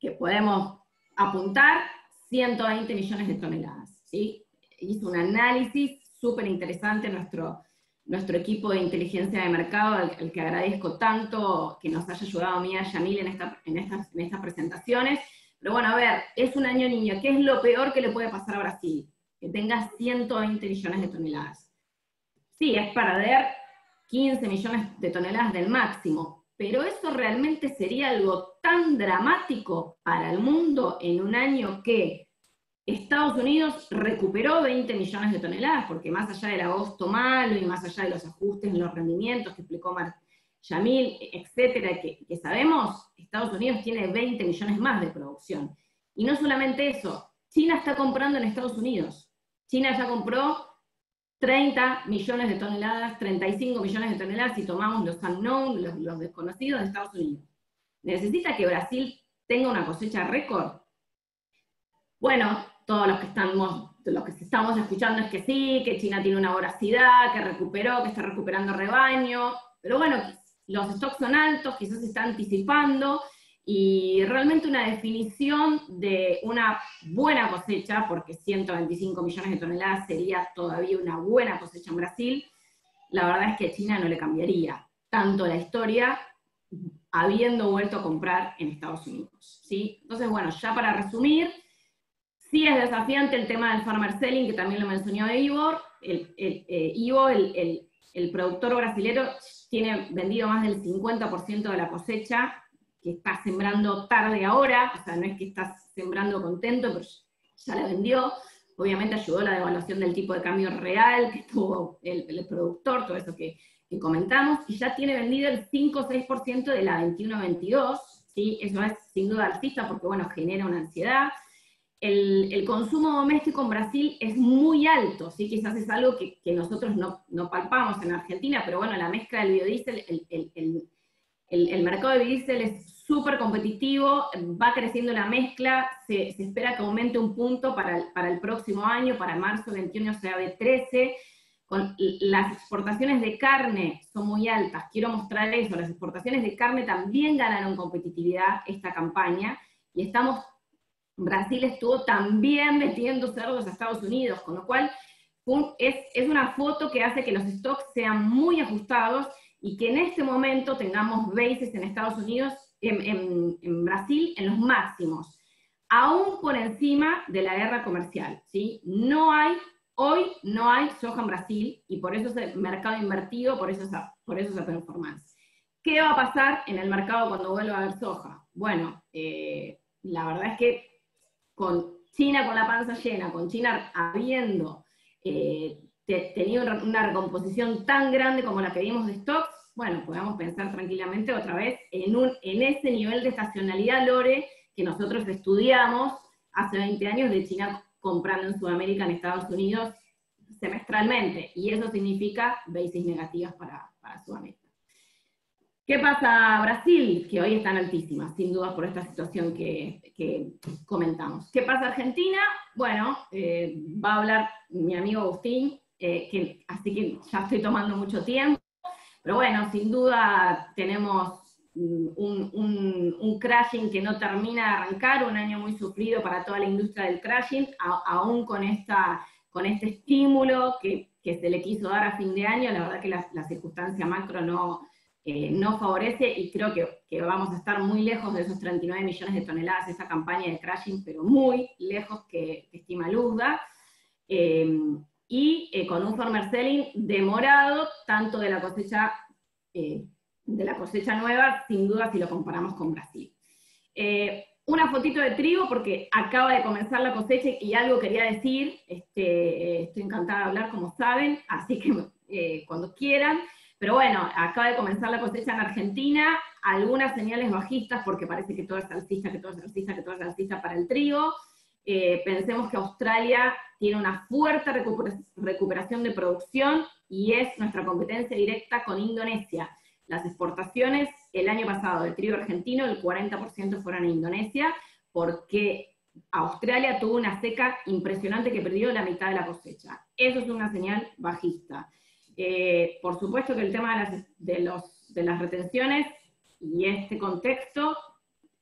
D: que podemos apuntar? 120 millones de toneladas. ¿sí? Hizo un análisis súper interesante nuestro, nuestro equipo de inteligencia de mercado, al, que agradezco tanto que nos haya ayudado a mí a Yamil en, en, estas, en estas presentaciones pero bueno, a ver, es un año niño. ¿Qué es lo peor que le puede pasar a Brasil? Que tenga 120 millones de toneladas. Sí, es perder 15 millones de toneladas del máximo, pero eso realmente sería algo tan dramático para el mundo en un año que Estados Unidos recuperó 20 millones de toneladas, porque más allá del agosto malo y más allá de los ajustes en los rendimientos que explicó Mar Yamil, etcétera, que, sabemos, Estados Unidos tiene 20 millones más de producción. Y no solamente eso, China está comprando en Estados Unidos. China ya compró 30 millones de toneladas, 35 millones de toneladas si tomamos los unknown, los, los desconocidos de Estados Unidos. ¿Necesita que Brasil tenga una cosecha récord? Bueno, todos los que estamos, los que estamos escuchando es que sí, que China tiene una voracidad, que recuperó, que está recuperando rebaño, pero bueno, los stocks son altos, quizás se está anticipando, y realmente una definición de una buena cosecha, porque 125 millones de toneladas sería todavía una buena cosecha en Brasil, la verdad es que China no le cambiaría tanto la historia habiendo vuelto a comprar en Estados Unidos. ¿sí? Entonces, bueno, ya para resumir, sí es desafiante el tema del farmer selling, que también lo mencionó Ivor, el, el, eh, Ivo, el, el productor brasilero tiene vendido más del 50% de la cosecha, que está sembrando tarde ahora, o sea, no es que está sembrando contento, pero ya la vendió. Obviamente ayudó la devaluación del tipo de cambio real que tuvo el, productor, todo eso que, comentamos, y ya tiene vendido el 5 o 6% de la 21-22, ¿sí? Eso es sin duda alcista porque, bueno, genera una ansiedad. El, consumo doméstico en Brasil es muy alto, ¿sí? quizás es algo que, nosotros no, palpamos en Argentina, pero bueno, la mezcla del biodiesel, el, mercado de biodiesel es súper competitivo, va creciendo la mezcla, se, espera que aumente un punto para el, para el próximo año, para marzo 21 sea de 13, con, las exportaciones de carne son muy altas, quiero mostrar eso, las exportaciones de carne también ganaron competitividad esta campaña, y estamos Brasil estuvo también metiendo cerdos a Estados Unidos, con lo cual es, una foto que hace que los stocks sean muy ajustados y que en este momento tengamos bases en Estados Unidos, en, Brasil, en los máximos, aún por encima de la guerra comercial. ¿sí? No hay, hoy no hay soja en Brasil y por eso es el mercado invertido, por eso, esa, por eso esa performance. ¿Qué va a pasar en el mercado cuando vuelva a haber soja? Bueno, eh, la verdad es que con China con la panza llena, con China habiendo eh, tenido una recomposición tan grande como la que vimos de stocks, bueno, podemos pensar tranquilamente otra vez en, un, en ese nivel de estacionalidad lore que nosotros estudiamos hace 20 años de China comprando en Sudamérica, en Estados Unidos, semestralmente, y eso significa basis negativas para, para Sudamérica. ¿Qué pasa Brasil? Que hoy están altísimas, sin duda por esta situación que, comentamos. ¿Qué pasa Argentina? Bueno, eh, va a hablar mi amigo Agustín, eh, así que ya estoy tomando mucho tiempo, pero bueno, sin duda tenemos un, un, crashing que no termina de arrancar, un año muy sufrido para toda la industria del crashing, aún con, esta, con este estímulo que, se le quiso dar a fin de año, la verdad que la circunstancia macro no, eh, no favorece y creo que, vamos a estar muy lejos de esos 39 millones de toneladas esa campaña de crashing, pero muy lejos que, estima Luzda. Eh, y eh, con un farmer selling demorado, tanto de la cosecha de la cosecha nueva, sin duda si lo comparamos con Brasil. una fotito de trigo porque acaba de comenzar la cosecha y algo quería decir, este, estoy encantada de hablar como saben, así que cuando quieran. Pero bueno, acaba de comenzar la cosecha en Argentina, algunas señales bajistas porque parece que todo es alcista, que todo es alcista, que todo es alcista para el trigo. Eh, pensemos que Australia tiene una fuerte recuperación de producción y es nuestra competencia directa con Indonesia. Las exportaciones el año pasado de trigo argentino, el 40% fueron a Indonesia, porque Australia tuvo una seca impresionante que perdió la mitad de la cosecha. Eso es una señal bajista. Eh, por supuesto que el tema de las, de, las retenciones y este contexto,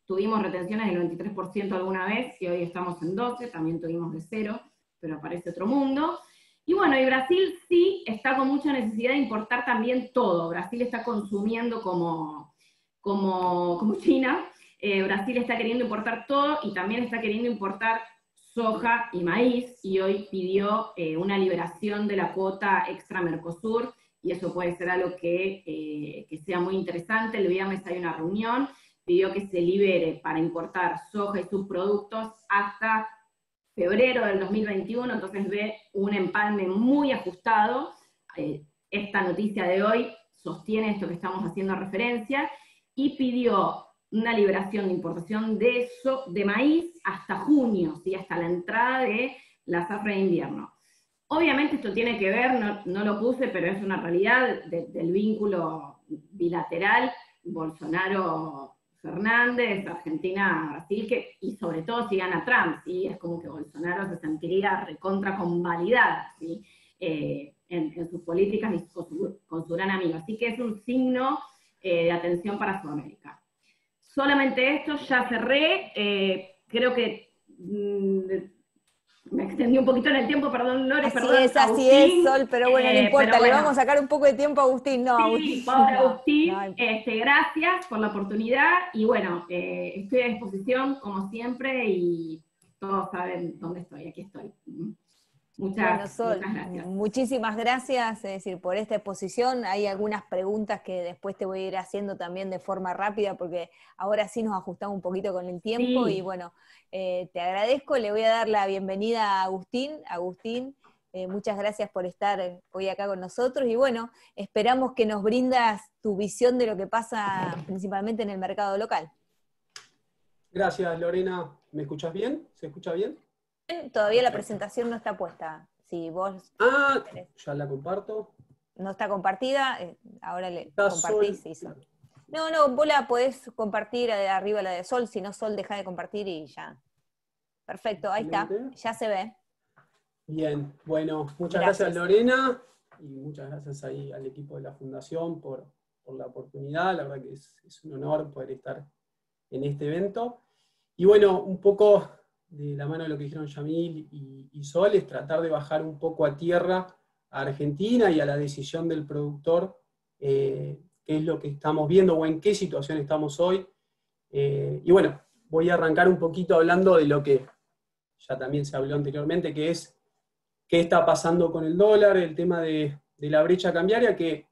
D: tuvimos retenciones del 93% alguna vez y hoy estamos en 12, también tuvimos de cero, pero aparece otro mundo. Y bueno, y Brasil sí está con mucha necesidad de importar también todo. Brasil está consumiendo como, como, como China. Eh, Brasil está queriendo importar todo y también está queriendo importar soja y maíz, y hoy pidió eh, una liberación de la cuota extra Mercosur, y eso puede ser algo que, eh, sea muy interesante. El viernes hay una reunión, pidió que se libere para importar soja y sus productos hasta febrero del 2021, entonces ve un empalme muy ajustado. Eh, esta noticia de hoy sostiene esto que estamos haciendo referencia, y pidió una liberación de importación de, maíz hasta junio, ¿sí? hasta la entrada de la zafra de invierno. Obviamente esto tiene que ver, no, lo puse, pero es una realidad del vínculo bilateral Bolsonaro-Fernández, Argentina-Brasil, y sobre todo si gana Trump, ¿sí? es como que Bolsonaro se sentiría recontra convalidada ¿sí? Eh, en, sus políticas y con su, gran amigo. Así que es un signo eh, de atención para Sudamérica solamente esto, ya cerré. Eh, creo que mm, me extendí un poquito en el tiempo, perdón, Lore,
B: así
D: perdón.
B: Es, así es, Sol, pero bueno, no eh, importa, le vamos a sacar un poco de tiempo a Agustín. No,
D: sí, Agustín, Este, gracias por la oportunidad y bueno, eh, estoy a disposición como siempre y todos saben dónde estoy, aquí estoy. Muchas, gracias.
B: Muchísimas gracias es decir, por esta exposición. Hay algunas preguntas que después te voy a ir haciendo también de forma rápida, porque ahora sí nos ajustamos un poquito con el tiempo. Y bueno, eh, te agradezco. Le voy a dar la bienvenida a Agustín. Agustín, eh, muchas gracias por estar hoy acá con nosotros. Y bueno, esperamos que nos brindas tu visión de lo que pasa principalmente en el mercado local.
E: Gracias, Lorena. ¿Me escuchas bien? ¿Se escucha bien?
B: Todavía la presentación no está puesta. Si vos
E: Ah, ya la comparto.
B: no está compartida, eh, ahora le compartís y Sol. No, no, vos la podés compartir de arriba la de Sol, si no Sol deja de compartir y ya. Perfecto, ahí está, ya se ve.
E: Bien, bueno, muchas gracias, Lorena y muchas gracias ahí al equipo de la Fundación por, la oportunidad. La verdad que es, un honor poder estar en este evento. Y bueno, un poco de la mano de lo que dijeron Yamil y, Sol, es tratar de bajar un poco a tierra a Argentina y a la decisión del productor, eh, qué es lo que estamos viendo o en qué situación estamos hoy. Eh, y bueno, voy a arrancar un poquito hablando de lo que ya también se habló anteriormente, que es qué está pasando con el dólar, el tema de, la brecha cambiaria, que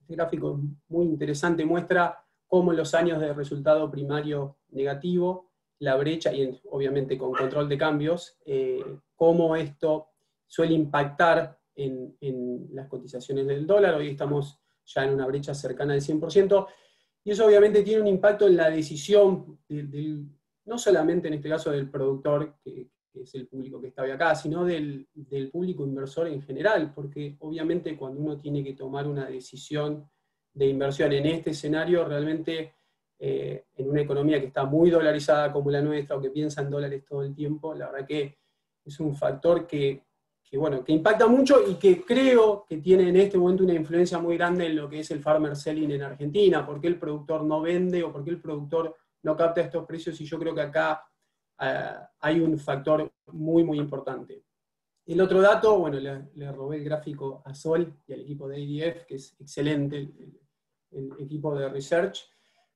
E: este gráfico muy interesante muestra cómo los años de resultado primario negativo, la brecha, y obviamente con control de cambios, eh, cómo esto suele impactar en, las cotizaciones del dólar. Hoy estamos ya en una brecha cercana al 100%, y eso obviamente tiene un impacto en la decisión no solamente en este caso del productor, que, es el público que está hoy acá, sino del, público inversor en general, porque obviamente cuando uno tiene que tomar una decisión de inversión en este escenario, realmente eh, en una economía que está muy dolarizada como la nuestra o que piensa en dólares todo el tiempo, la verdad que es un factor que, bueno, que impacta mucho y que creo que tiene en este momento una influencia muy grande en lo que es el farmer selling en Argentina, porque el productor no vende o porque el productor no capta estos precios y yo creo que acá eh, hay un factor muy, muy importante. El otro dato, bueno, le, robé el gráfico a Sol y al equipo de ADF, que es excelente, el, equipo de research.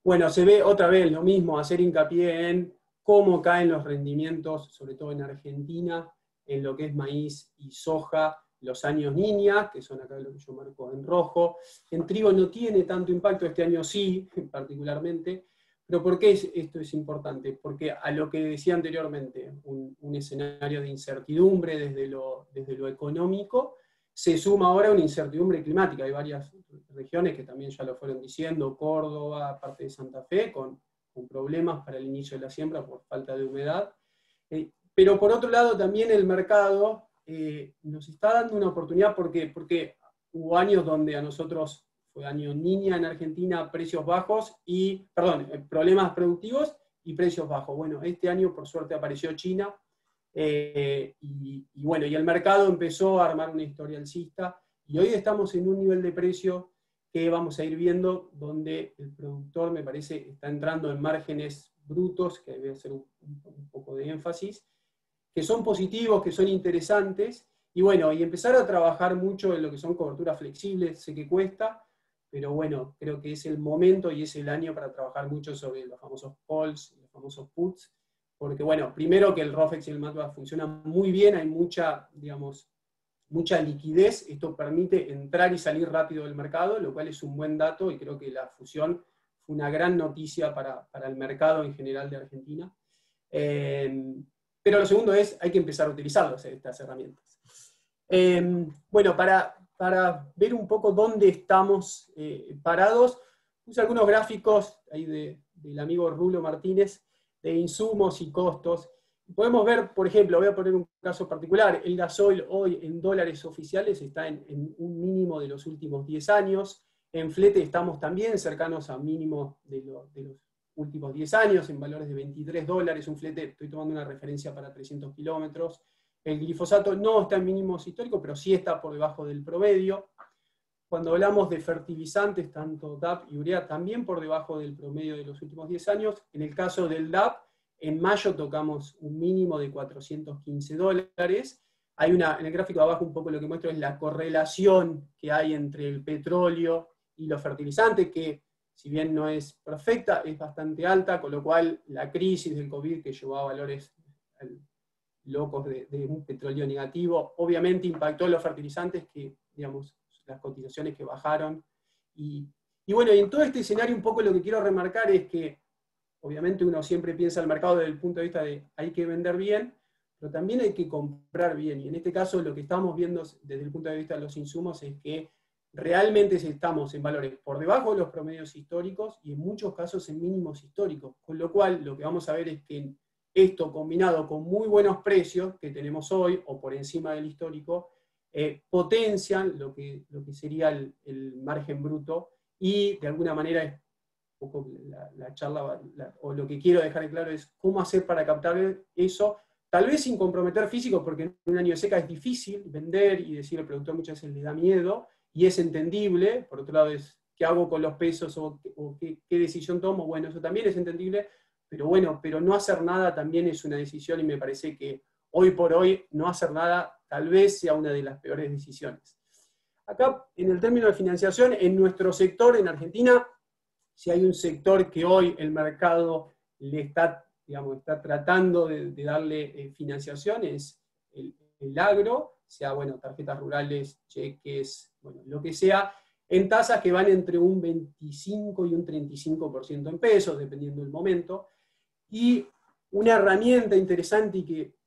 E: Bueno, se ve otra vez lo mismo, hacer hincapié en cómo caen los rendimientos, sobre todo en Argentina, en lo que es maíz y soja, los años niña, que son acá lo que yo marco en rojo. En trigo no tiene tanto impacto, este año sí, particularmente, pero ¿por qué esto es importante? Porque a lo que decía anteriormente, un, escenario de incertidumbre desde lo, desde lo económico, se suma ahora una incertidumbre climática. Hay varias regiones que también ya lo fueron diciendo, Córdoba, parte de Santa Fe, con, problemas para el inicio de la siembra por falta de humedad. Eh, pero por otro lado, también el mercado eh, nos está dando una oportunidad porque, porque hubo años donde a nosotros fue año niña en Argentina, precios bajos y, perdón, eh, problemas productivos y precios bajos. Bueno, este año por suerte apareció China eh, y, bueno, y el mercado empezó a armar una historia alcista y hoy estamos en un nivel de precio que vamos a ir viendo donde el productor me parece está entrando en márgenes brutos, que debe hacer un, un poco de énfasis, que son positivos, que son interesantes, y bueno, y empezar a trabajar mucho en lo que son coberturas flexibles, sé que cuesta, pero bueno, creo que es el momento y es el año para trabajar mucho sobre los famosos calls, los famosos puts, porque bueno, primero que el ROFEX y el MATBA funcionan muy bien, hay mucha, digamos, mucha liquidez, esto permite entrar y salir rápido del mercado, lo cual es un buen dato y creo que la fusión fue una gran noticia para, el mercado en general de Argentina. Eh, pero lo segundo es, hay que empezar a utilizar estas herramientas. Eh, bueno, para, para ver un poco dónde estamos eh, parados. Puse algunos gráficos ahí del amigo Rulo Martínez de insumos y costos. Podemos ver, por ejemplo, voy a poner un caso particular, el gasoil hoy en dólares oficiales está en, un mínimo de los últimos 10 años, en flete estamos también cercanos a mínimo de, de los últimos 10 años, en valores de 23 dólares, un flete, estoy tomando una referencia para 300 kilómetros, el glifosato no está en mínimos históricos, pero sí está por debajo del promedio. Cuando hablamos de fertilizantes, tanto DAP y urea, también por debajo del promedio de los últimos 10 años. En el caso del DAP, en mayo tocamos un mínimo de 415 dólares. Hay una, en el gráfico de abajo un poco lo que muestro es la correlación que hay entre el petróleo y los fertilizantes, que si bien no es perfecta, es bastante alta, con lo cual la crisis del COVID que llevó a valores locos de, un petróleo negativo. Obviamente impactó los fertilizantes, que, digamos, las cotizaciones que bajaron. Y, bueno, y en todo este escenario un poco lo que quiero remarcar es que, obviamente uno siempre piensa el mercado desde el punto de vista de hay que vender bien, pero también hay que comprar bien. Y en este caso lo que estamos viendo desde el punto de vista de los insumos es que realmente estamos en valores por debajo de los promedios históricos y en muchos casos en mínimos históricos. Con lo cual lo que vamos a ver es que esto combinado con muy buenos precios que tenemos hoy, o por encima del histórico, eh, potencian lo que, lo que sería el, margen bruto y de alguna manera poco la, charla, o lo que quiero dejar claro es cómo hacer para captar eso, tal vez sin comprometer físico, porque en un año seca es difícil vender y decir al productor muchas veces le da miedo, y es entendible, por otro lado es qué hago con los pesos o, qué, decisión tomo, bueno, eso también es entendible, pero bueno, pero no hacer nada también es una decisión y me parece que hoy por hoy no hacer nada tal vez sea una de las peores decisiones. Acá, en el término de financiación, en nuestro sector, en Argentina, si hay un sector que hoy el mercado le está, digamos, está tratando de, darle eh, financiación, es el, el agro, sea, bueno, tarjetas rurales, cheques, bueno, lo que sea, en tasas que van entre un 25 y un 35% en pesos, dependiendo del momento. Y una herramienta interesante y que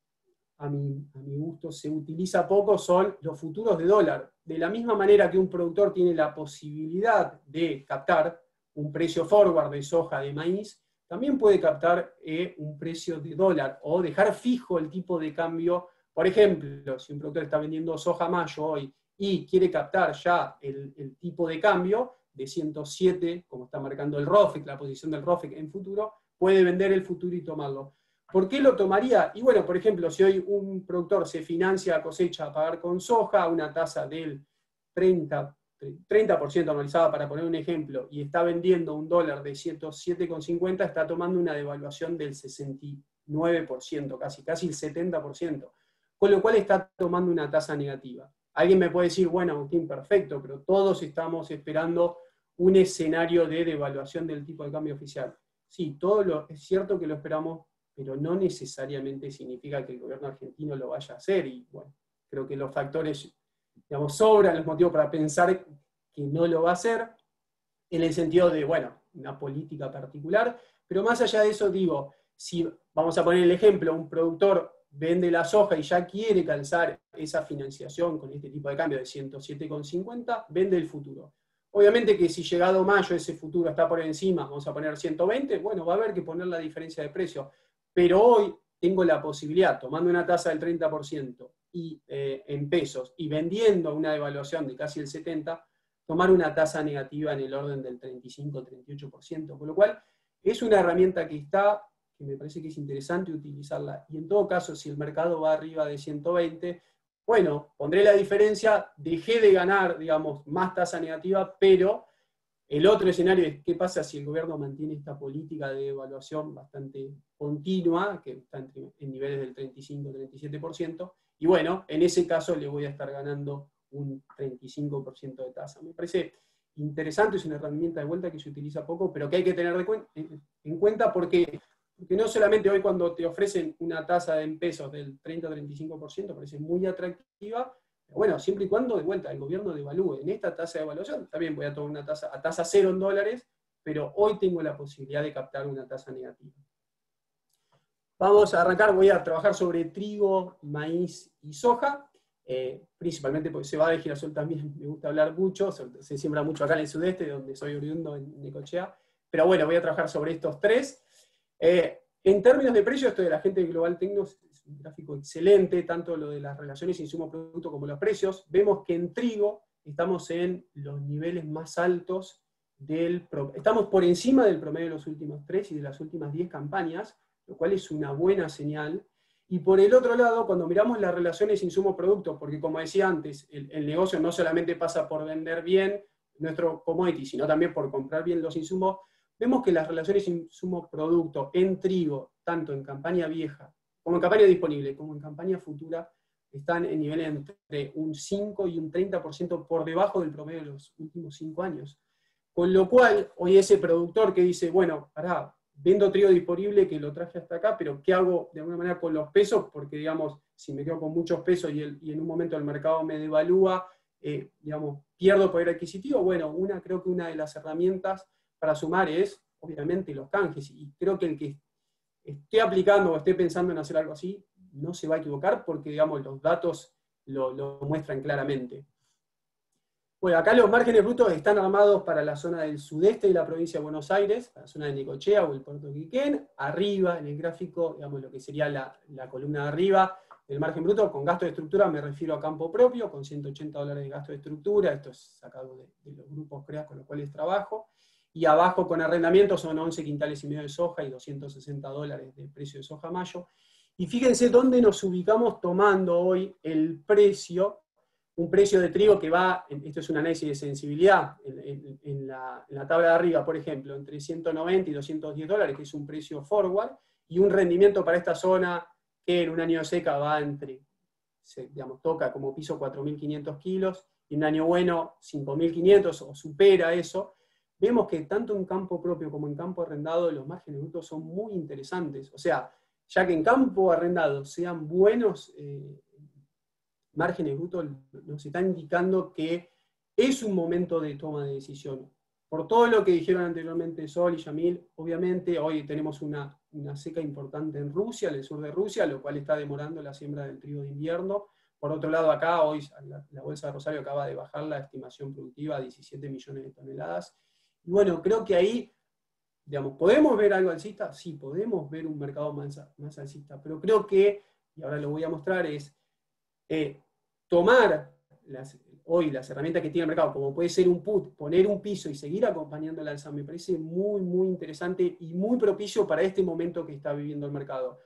E: a mi, a mi, gusto se utiliza poco son los futuros de dólar. De la misma manera que un productor tiene la posibilidad de captar un precio forward de soja, de maíz, también puede captar eh, un precio de dólar o dejar fijo el tipo de cambio. Por ejemplo, si un productor está vendiendo soja mayo hoy y quiere captar ya el, tipo de cambio de 107, como está marcando el ROFEC, la posición del ROFEC en futuro, puede vender el futuro y tomarlo. ¿Por qué lo tomaría? Y bueno, por ejemplo, si hoy un productor se financia a cosecha a pagar con soja, una tasa del 30, 30% anualizada para poner un ejemplo, y está vendiendo un dólar de 107,50, está tomando una devaluación del 69%, casi, casi el 70%, con lo cual está tomando una tasa negativa. Alguien me puede decir, bueno, Agustín, perfecto, pero todos estamos esperando un escenario de devaluación del tipo de cambio oficial. Sí, todo lo, es cierto que lo esperamos, pero no necesariamente significa que el gobierno argentino lo vaya a hacer. Y bueno, creo que los factores, digamos, sobran los motivos para pensar que no lo va a hacer, en el sentido de, bueno, una política particular. Pero más allá de eso, digo, si vamos a poner el ejemplo, un productor vende la soja y ya quiere calzar esa financiación con este tipo de cambio de 107,50, vende el futuro. Obviamente que si llegado mayo ese futuro está por encima, vamos a poner 120, bueno, va a haber que poner la diferencia de precio. Pero hoy tengo la posibilidad, tomando una tasa del 30% y, eh, en pesos y vendiendo una devaluación de casi el 70%, tomar una tasa negativa en el orden del 35-38%, con lo cual es una herramienta que está que me parece que es interesante utilizarla. Y en todo caso, si el mercado va arriba de 120, bueno, pondré la diferencia, dejé de ganar, digamos, más tasa negativa, pero el otro escenario es qué pasa si el gobierno mantiene esta política de evaluación bastante continua, que está en niveles del 35-37%, y bueno, en ese caso le voy a estar ganando un 35% de tasa. Me parece interesante, es una herramienta de vuelta que se utiliza poco, pero que hay que tener en cuenta porque porque no solamente hoy cuando te ofrecen una tasa en pesos del 30-35%, parece muy atractiva, bueno, siempre y cuando de vuelta el gobierno devalúe. En esta tasa de evaluación también voy a tomar una tasa a tasa cero en dólares, pero hoy tengo la posibilidad de captar una tasa negativa. Vamos a arrancar, voy a trabajar sobre trigo, maíz y soja, eh, principalmente porque se va de girasol también me gusta hablar mucho, se siembra mucho acá en el sudeste, donde soy oriundo en Necochea, pero bueno, voy a trabajar sobre estos tres. Eh, en términos de precio, esto de la gente de Global Tecno es un gráfico excelente, tanto lo de las relaciones insumo-producto como los precios. Vemos que en trigo estamos en los niveles más altos del... Estamos por encima del promedio de los últimos tres y de las últimas diez campañas, lo cual es una buena señal. Y por el otro lado, cuando miramos las relaciones insumo-producto, porque como decía antes, el, el, negocio no solamente pasa por vender bien nuestro commodity, sino también por comprar bien los insumos, vemos que las relaciones insumo-producto en trigo, tanto en campaña vieja, como en campaña disponible, como en campaña futura, están en niveles entre un 5 y un 30% por debajo del promedio de los últimos 5 años. Con lo cual, hoy ese productor que dice, bueno, pará, vendo trigo disponible que lo traje hasta acá, pero ¿qué hago de alguna manera con los pesos? Porque, digamos, si me quedo con muchos pesos y, en un momento el mercado me devalúa, eh, digamos, pierdo poder adquisitivo. Bueno, una, creo que una de las herramientas para sumar es, obviamente, los canjes. Y creo que el que esté aplicando o esté pensando en hacer algo así, no se va a equivocar porque, digamos, los datos lo, muestran claramente. Bueno, acá los márgenes brutos están armados para la zona del sudeste de la provincia de Buenos Aires, la zona de Nicochea o el puerto Quiquén. Arriba, en el gráfico, digamos lo que sería la, columna de arriba, el margen bruto con gasto de estructura me refiero a campo propio, con 180 dólares de gasto de estructura, esto es sacado de, los grupos CREA con los cuales trabajo, y abajo con arrendamiento son 11 quintales y medio de soja y 260 dólares de precio de soja mayo. Y fíjense dónde nos ubicamos tomando hoy el precio un precio de trigo que va, esto es un análisis de sensibilidad, en, la, tabla de arriba, por ejemplo, entre 190 y 210 dólares, que es un precio forward, y un rendimiento para esta zona que en un año seca va entre, digamos, toca como piso 4.500 kilos, y un año bueno 5.500 o supera eso, vemos que tanto en campo propio como en campo arrendado los márgenes brutos son muy interesantes. O sea, ya que en campo arrendado sean buenos eh, márgenes brutos nos está indicando que es un momento de toma de decisión. Por todo lo que dijeron anteriormente Sol y Yamil, obviamente hoy tenemos una, seca importante en Rusia, en el sur de Rusia, lo cual está demorando la siembra del trigo de invierno. Por otro lado, acá hoy la, la, Bolsa de Rosario acaba de bajar la estimación productiva a 17 millones de toneladas. Bueno, creo que ahí, digamos, ¿podemos ver algo alcista? Sí, podemos ver un mercado más, más alcista, pero creo que, y ahora lo voy a mostrar, es eh, tomar hoy las herramientas que tiene el mercado, como puede ser un put, poner un piso y seguir acompañando el alza, me parece muy, muy interesante y muy propicio para este momento que está viviendo el mercado.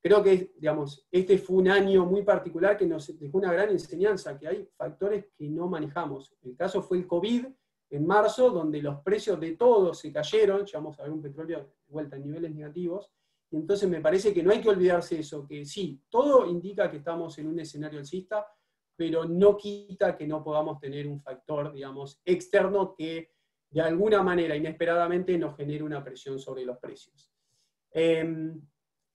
E: Creo que, digamos, este fue un año muy particular que nos dejó una gran enseñanza, que hay factores que no manejamos. El caso fue el COVID en marzo, donde los precios de todo se cayeron, vamos a ver un petróleo de vuelta en niveles negativos, y entonces me parece que no hay que olvidarse eso, que sí, todo indica que estamos en un escenario alcista, pero no quita que no podamos tener un factor, digamos, externo que de alguna manera, inesperadamente, nos genere una presión sobre los precios. Em,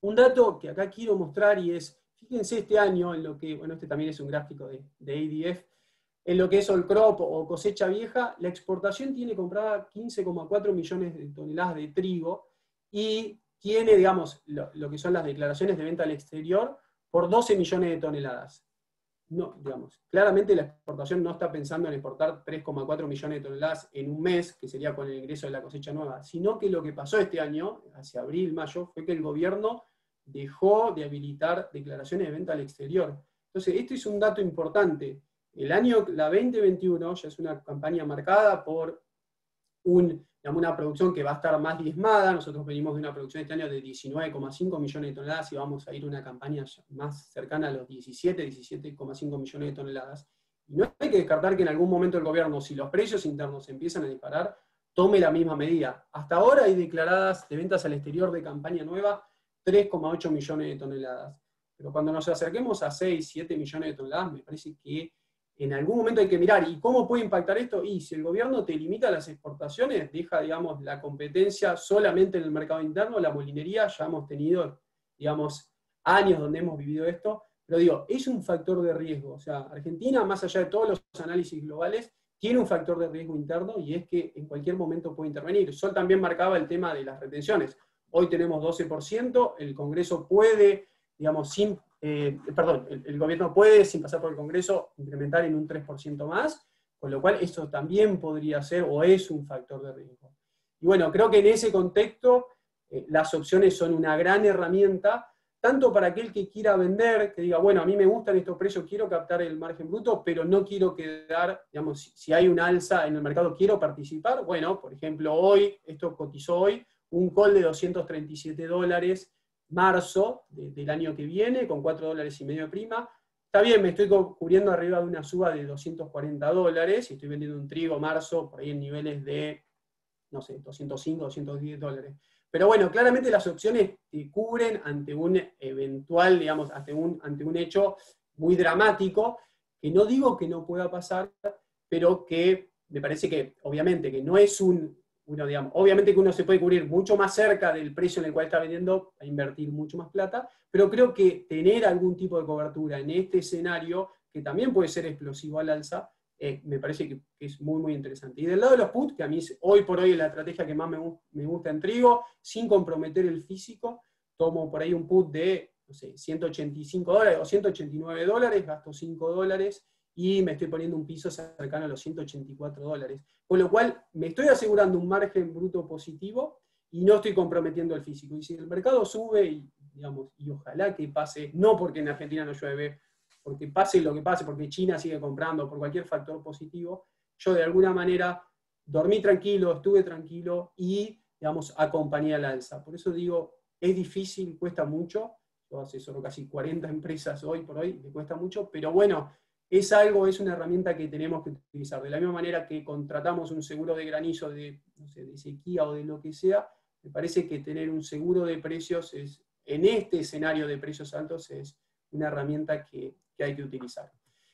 E: un dato que acá quiero mostrar y es, fíjense este año en lo que, bueno, este también es un gráfico de, de ADF, en lo que es el crop o cosecha vieja, la exportación tiene comprada 15,4 millones de toneladas de trigo y tiene, digamos, lo, lo, que son las declaraciones de venta al exterior por 12 millones de toneladas no, digamos, claramente la exportación no está pensando en exportar 3,4 millones de toneladas en un mes, que sería con el ingreso de la cosecha nueva, sino que lo que pasó este año, hacia abril, mayo, fue que el gobierno dejó de habilitar declaraciones de venta al exterior. Entonces, esto es un dato importante. El año, la 2021, ya es una campaña marcada por un una producción que va a estar más diezmada. Nosotros venimos de una producción este año de 19,5 millones de toneladas y vamos a ir a una campaña más cercana a los 17, 17,5 millones de toneladas. Y no hay que descartar que en algún momento el gobierno, si los precios internos empiezan a disparar, tome la misma medida. Hasta ahora hay declaradas de ventas al exterior de campaña nueva 3,8 millones de toneladas. Pero cuando nos acerquemos a 6, 7 millones de toneladas, me parece que en algún momento hay que mirar, ¿y cómo puede impactar esto? Y si el gobierno te limita las exportaciones, deja, digamos, la competencia solamente en el mercado interno, la molinería, ya hemos tenido, digamos, años donde hemos vivido esto, pero digo, es un factor de riesgo. O sea, Argentina, más allá de todos los análisis globales, tiene un factor de riesgo interno y es que en cualquier momento puede intervenir. Sol también marcaba el tema de las retenciones. Hoy tenemos 12%, el Congreso puede, digamos, sin eh, perdón, el, gobierno puede, sin pasar por el Congreso, incrementar en un 3% más, con lo cual eso también podría ser o es un factor de riesgo. Y bueno, creo que en ese contexto eh, las opciones son una gran herramienta, tanto para aquel que quiera vender, que diga, bueno, a mí me gustan estos precios, quiero captar el margen bruto, pero no quiero quedar, digamos, si hay una alza en el mercado, quiero participar. Bueno, por ejemplo, hoy, esto cotizó hoy, un call de 237 dólares marzo del año que viene, con 4 dólares y medio de prima. Está bien, me estoy cubriendo arriba de una suba de 240 dólares y estoy vendiendo un trigo marzo por ahí en niveles de, no sé, 205, 210 dólares. Pero bueno, claramente las opciones te cubren ante un eventual, digamos, ante un, ante un hecho muy dramático, que no digo que no pueda pasar, pero que me parece que, obviamente, que no es un obviamente que uno se puede cubrir mucho más cerca del precio en el cual está vendiendo, a invertir mucho más plata, pero creo que tener algún tipo de cobertura en este escenario, que también puede ser explosivo al alza, eh, me parece que, es muy, muy interesante. Y del lado de los puts, que a mí hoy por hoy es la estrategia que más me, me gusta en trigo, sin comprometer el físico, tomo por ahí un put de, no sé, 185 dólares o 189 dólares, gasto 5 dólares, y me estoy poniendo un piso cercano a los 184 dólares. Con lo cual me estoy asegurando un margen bruto positivo y no estoy comprometiendo el físico. Y si el mercado sube, y, digamos, y ojalá que pase, no porque en Argentina no llueve, porque pase lo que pase, porque China sigue comprando, por cualquier factor positivo, yo de alguna manera dormí tranquilo, estuve tranquilo y, digamos, acompañé al alza. Por eso digo, es difícil, cuesta mucho, yo asesoro casi 40 empresas hoy por hoy, me cuesta mucho, pero bueno, es algo, es una herramienta que tenemos que utilizar. De la misma manera que contratamos un seguro de granizo de, no sé, de sequía o de lo que sea, me parece que tener un seguro de precios es, en este escenario de precios altos es una herramienta que, que hay que utilizar.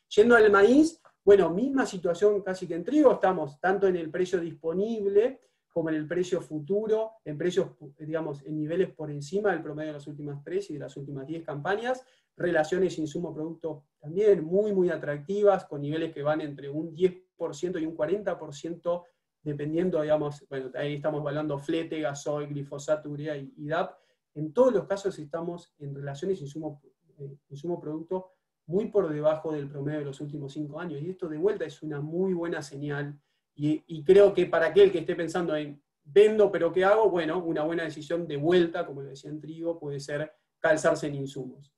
E: Yendo al maíz, bueno, misma situación casi que en trigo, estamos tanto en el precio disponible como en el precio futuro, en precios, digamos, en niveles por encima del promedio de las últimas tres y de las últimas diez campañas, relaciones insumo-producto también muy, muy atractivas, con niveles que van entre un 10% y un 40%, dependiendo, digamos, bueno, ahí estamos hablando flete, gasoil, glifosato, urea y, DAP. En todos los casos estamos en relaciones eh, insumo-producto muy por debajo del promedio de los últimos cinco años. Y esto de vuelta es una muy buena señal. Y, creo que para aquel que esté pensando en vendo, pero ¿qué hago? Bueno, una buena decisión de vuelta, como decía en trigo, puede ser calzarse en insumos.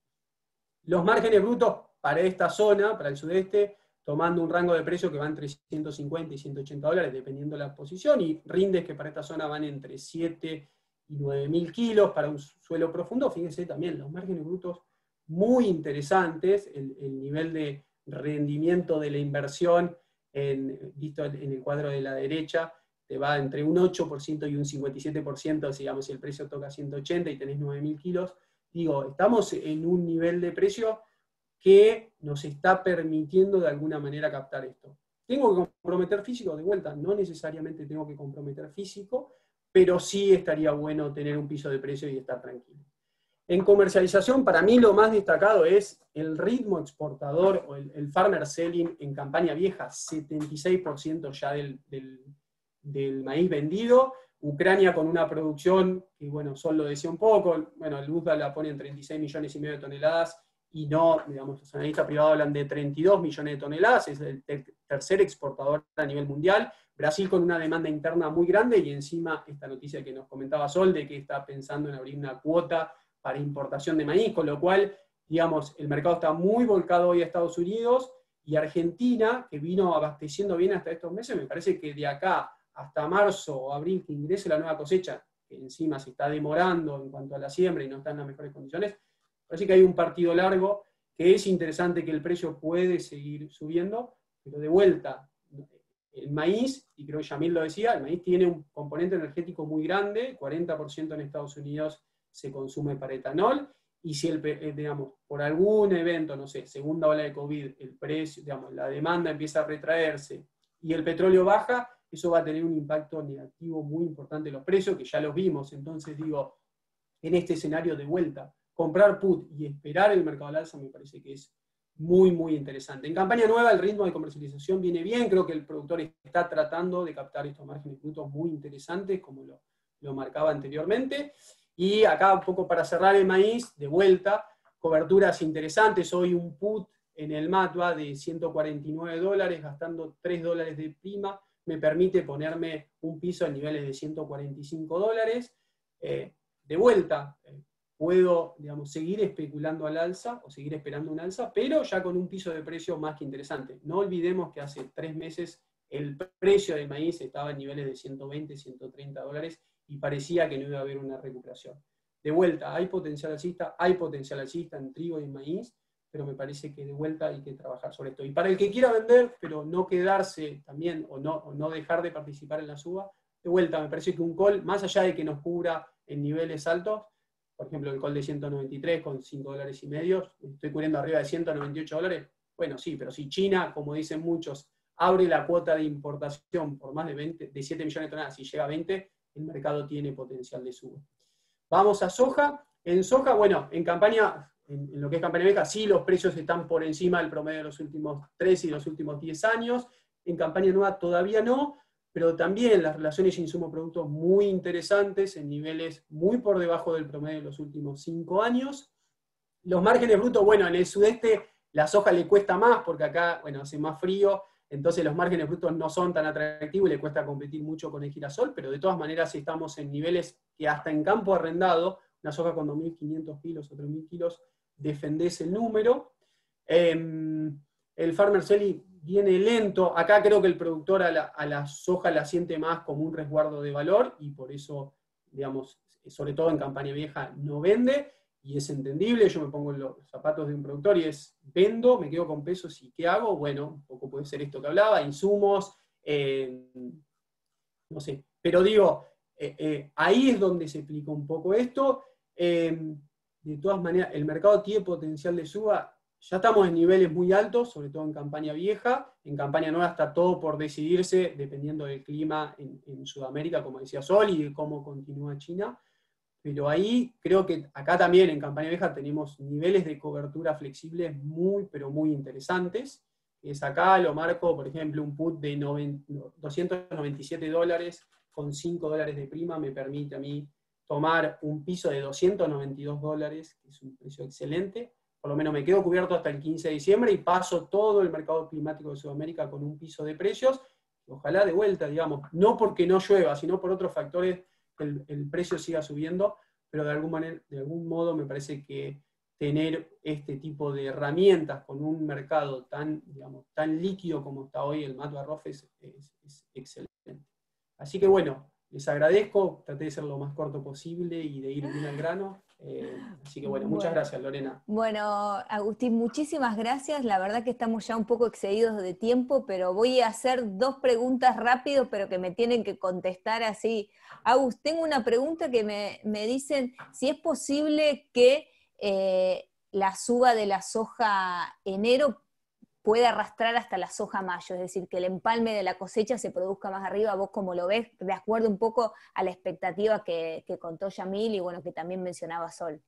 E: Los márgenes brutos para esta zona, para el sudeste, tomando un rango de precio que va entre 150 y 180 dólares, dependiendo de la posición, y rindes que para esta zona van entre 7 y 9 mil kilos para un suelo profundo. Fíjense también, los márgenes brutos muy interesantes, el, nivel de rendimiento de la inversión, en, visto en el cuadro de la derecha, te va entre un 8% y un 57%, digamos, si el precio toca 180 y tenés 9.000 kilos. Digo, estamos en un nivel de precio que nos está permitiendo de alguna manera captar esto. ¿Tengo que comprometer físico? De vuelta, no necesariamente tengo que comprometer físico, pero sí estaría bueno tener un piso de precio y estar tranquilo. En comercialización, para mí lo más destacado es el ritmo exportador o el, farmer selling en campaña vieja, 76% ya del, del, maíz vendido. Ucrania con una producción que, bueno, solo decía un poco, bueno, el USDA la pone en 36 millones y medio de toneladas y no, digamos, los analistas privados hablan de 32 millones de toneladas, es el tercer exportador a nivel mundial. Brasil con una demanda interna muy grande y encima esta noticia que nos comentaba Sol de que está pensando en abrir una cuota para importación de maíz, con lo cual, digamos, el mercado está muy volcado hoy a Estados Unidos y Argentina, que vino abasteciendo bien hasta estos meses, me parece que de acá hasta marzo o abril que ingrese la nueva cosecha, que encima se está demorando en cuanto a la siembra y no está en las mejores condiciones, parece que hay un partido largo que es interesante que el precio puede seguir subiendo, pero de vuelta, el maíz, y creo que Yamil lo decía, el maíz tiene un componente energético muy grande, 40% en Estados Unidos se consume para etanol, y si, el, eh, digamos, por algún evento, no sé, segunda ola de COVID, el precio, digamos, la demanda empieza a retraerse y el petróleo baja, eso va a tener un impacto negativo muy importante en los precios, que ya los vimos. Entonces digo, en este escenario de vuelta, comprar put y esperar el mercado al alza me parece que es muy, muy interesante. En campaña nueva el ritmo de comercialización viene bien, creo que el productor está tratando de captar estos márgenes brutos muy interesantes, como lo, lo marcaba anteriormente. Y acá un poco para cerrar el maíz, de vuelta, coberturas interesantes. Hoy un put en el MATUA de 149 dólares, gastando 3 dólares de prima, me permite ponerme un piso a niveles de 145 dólares. Eh, de vuelta, eh, puedo digamos, seguir especulando al alza o seguir esperando un alza, pero ya con un piso de precio más que interesante. No olvidemos que hace tres meses el precio del maíz estaba en niveles de 120, 130 dólares y parecía que no iba a haber una recuperación. De vuelta, hay potencial alcista, hay potencial alcista en trigo y maíz, pero me parece que de vuelta hay que trabajar sobre esto. Y para el que quiera vender, pero no quedarse también o no, no dejar de participar en la suba, de vuelta, me parece que un call, más allá de que nos cubra en niveles altos, por ejemplo, el call de 193 con 5 dólares y medio, estoy cubriendo arriba de 198 dólares, bueno, sí, pero si China, como dicen muchos, abre la cuota de importación por más de, 20, de 7 millones de toneladas y llega a 20, el mercado tiene potencial de suba. Vamos a soja. En soja, bueno, en campaña, en, lo que es campaña vieja, sí los precios están por encima del promedio de los últimos 3 y los últimos 10 años. En campaña nueva todavía no, pero también las relaciones insumo-productos muy interesantes en niveles muy por debajo del promedio de los últimos 5 años. Los márgenes brutos, bueno, en el sudeste La soja le cuesta más porque acá, bueno, hace más frío, entonces los márgenes brutos no son tan atractivos y le cuesta competir mucho con el girasol, pero de todas maneras estamos en niveles que hasta en campo arrendado, una soja con 2.500 kilos o 3.000 kilos, defendés el número. Em, el Farmer Selling viene lento, acá creo que el productor a la, soja la siente más como un resguardo de valor y por eso, digamos, sobre todo en campaña vieja, no vende y es entendible, yo me pongo en los zapatos de un productor y es, vendo, me quedo con pesos y ¿qué hago? Bueno, un poco puede ser esto que hablaba, insumos, eh, no sé, pero digo, eh, eh, ahí es donde se explica un poco esto. de todas maneras, el mercado tiene potencial de suba, ya estamos en niveles muy altos, sobre todo en campaña vieja, en campaña nueva está todo por decidirse, dependiendo del clima en, en Sudamérica, como decía Sol, y de cómo continúa China pero ahí creo que acá también en campaña vieja tenemos niveles de cobertura flexibles muy, pero muy interesantes. Es acá lo marco, por ejemplo, un put de 297 dólares con 5 dólares de prima me permite a mí tomar un piso de 292 dólares, que es un precio excelente. Por lo menos me quedo cubierto hasta el 15 de diciembre y paso todo el mercado climático de Sudamérica con un piso de precios. Ojalá de vuelta, digamos, no porque no llueva, sino por otros factores el, precio siga subiendo, pero de, algún manera, de algún modo me parece que tener este tipo de herramientas con un mercado tan, digamos, tan líquido como está hoy el mato arroz es, es, excelente. Así que bueno, les agradezco, traté de ser lo más corto posible y de ir bien al grano. Eh, así que bueno, muchas gracias Lorena.
B: Bueno, Agustín, muchísimas gracias. La verdad que estamos ya un poco excedidos de tiempo, pero voy a hacer dos preguntas rápido, pero que me tienen que contestar así. Agustín, tengo una pregunta que me, dicen si es posible que eh, la suba de la soja enero puede arrastrar hasta la soja mayo, es decir, que el empalme de la cosecha se produzca más arriba, vos como lo ves, de acuerdo un poco a la expectativa que, contó Yamil y bueno, que también mencionaba Sol.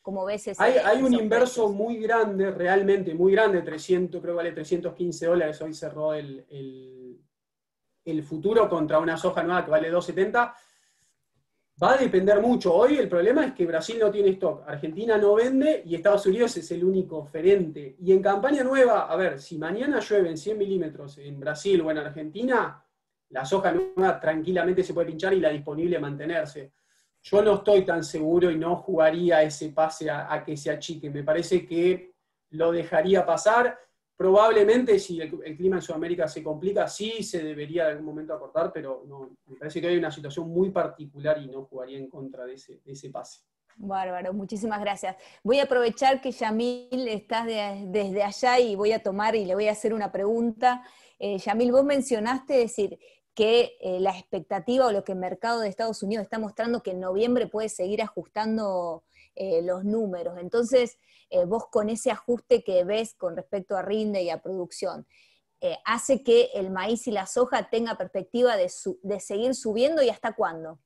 B: ¿Cómo ves ese,
E: Hay, hay un inverso muy grande, realmente muy grande, 300, creo que vale 315 dólares, hoy cerró el, el, el futuro contra una soja nueva que vale 270 Va a depender mucho. Hoy el problema es que Brasil no tiene stock, Argentina no vende y Estados Unidos es el único oferente. Y en campaña nueva, a ver, si mañana llueven 100 milímetros en Brasil o en Argentina, la soja nueva tranquilamente se puede pinchar y la disponible mantenerse. Yo no estoy tan seguro y no jugaría ese pase a, a que se achique. Me parece que lo dejaría pasar Probablemente si el, clima en Sudamérica se complica, sí se debería en algún momento acortar, pero no, me parece que hay una situación muy particular y no jugaría en contra de ese, ese pase.
B: Bárbaro, muchísimas gracias. Voy a aprovechar que Yamil está desde allá y voy a tomar y le voy a hacer una pregunta. Eh, Yamil, vos mencionaste decir que eh, la expectativa o lo que el mercado de Estados Unidos está mostrando que en noviembre puede seguir ajustando eh, los números. Entonces, eh, vos con ese ajuste que ves con respecto a rinde y a producción, eh, hace que el maíz y la soja tenga perspectiva de, seguir subiendo y hasta cuándo?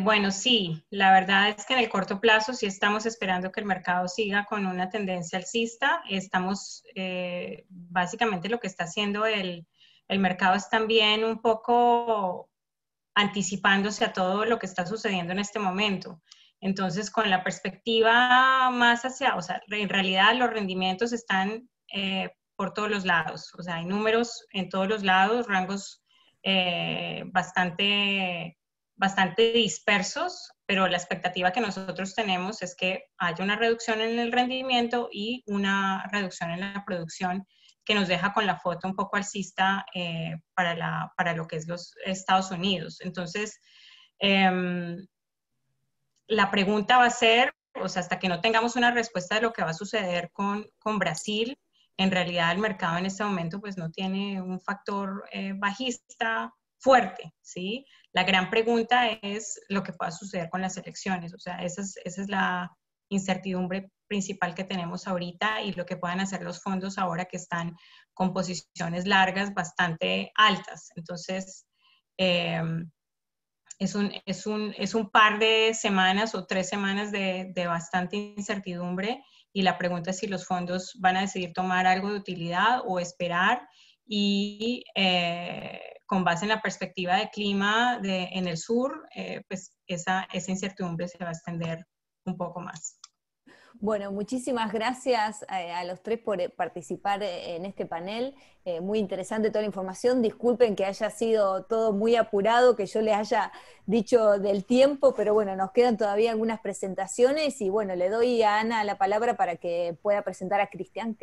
C: bueno, sí, la verdad es que en el corto plazo sí estamos esperando que el mercado siga con una tendencia alcista. Estamos, básicamente lo que está haciendo el, el mercado es también un poco anticipándose a todo lo que está sucediendo en este momento. Entonces, con la perspectiva más hacia, o sea, en realidad los rendimientos están eh, por todos los lados, o sea, hay números en todos los lados, rangos eh, bastante, bastante dispersos, pero la expectativa que nosotros tenemos es que haya una reducción en el rendimiento y una reducción en la producción que nos deja con la foto un poco alcista eh, para, la, para lo que es los Estados Unidos. Entonces, em, la pregunta va a ser, o sea, hasta que no tengamos una respuesta de lo que va a suceder con, Brasil, en realidad el mercado en este momento pues no tiene un factor eh, bajista fuerte, ¿sí? La gran pregunta es lo que pueda suceder con las elecciones, o sea, esa es, esa es la incertidumbre principal que tenemos ahorita y lo que puedan hacer los fondos ahora que están con posiciones largas bastante altas. Entonces, eh, es un, es, un, es un, par de semanas o tres semanas de, de, bastante incertidumbre y la pregunta es si los fondos van a decidir tomar algo de utilidad o esperar y eh, con base en la perspectiva de clima en el sur, eh, pues esa, esa incertidumbre se va a extender un poco más.
B: Bueno, muchísimas gracias eh, a, los tres por eh, participar eh, en este panel. muy interesante toda la información. Disculpen que haya sido todo muy apurado, que yo les haya dicho del tiempo, pero bueno, nos quedan todavía algunas presentaciones y bueno, le doy a Ana la palabra para que pueda presentar a Cristian.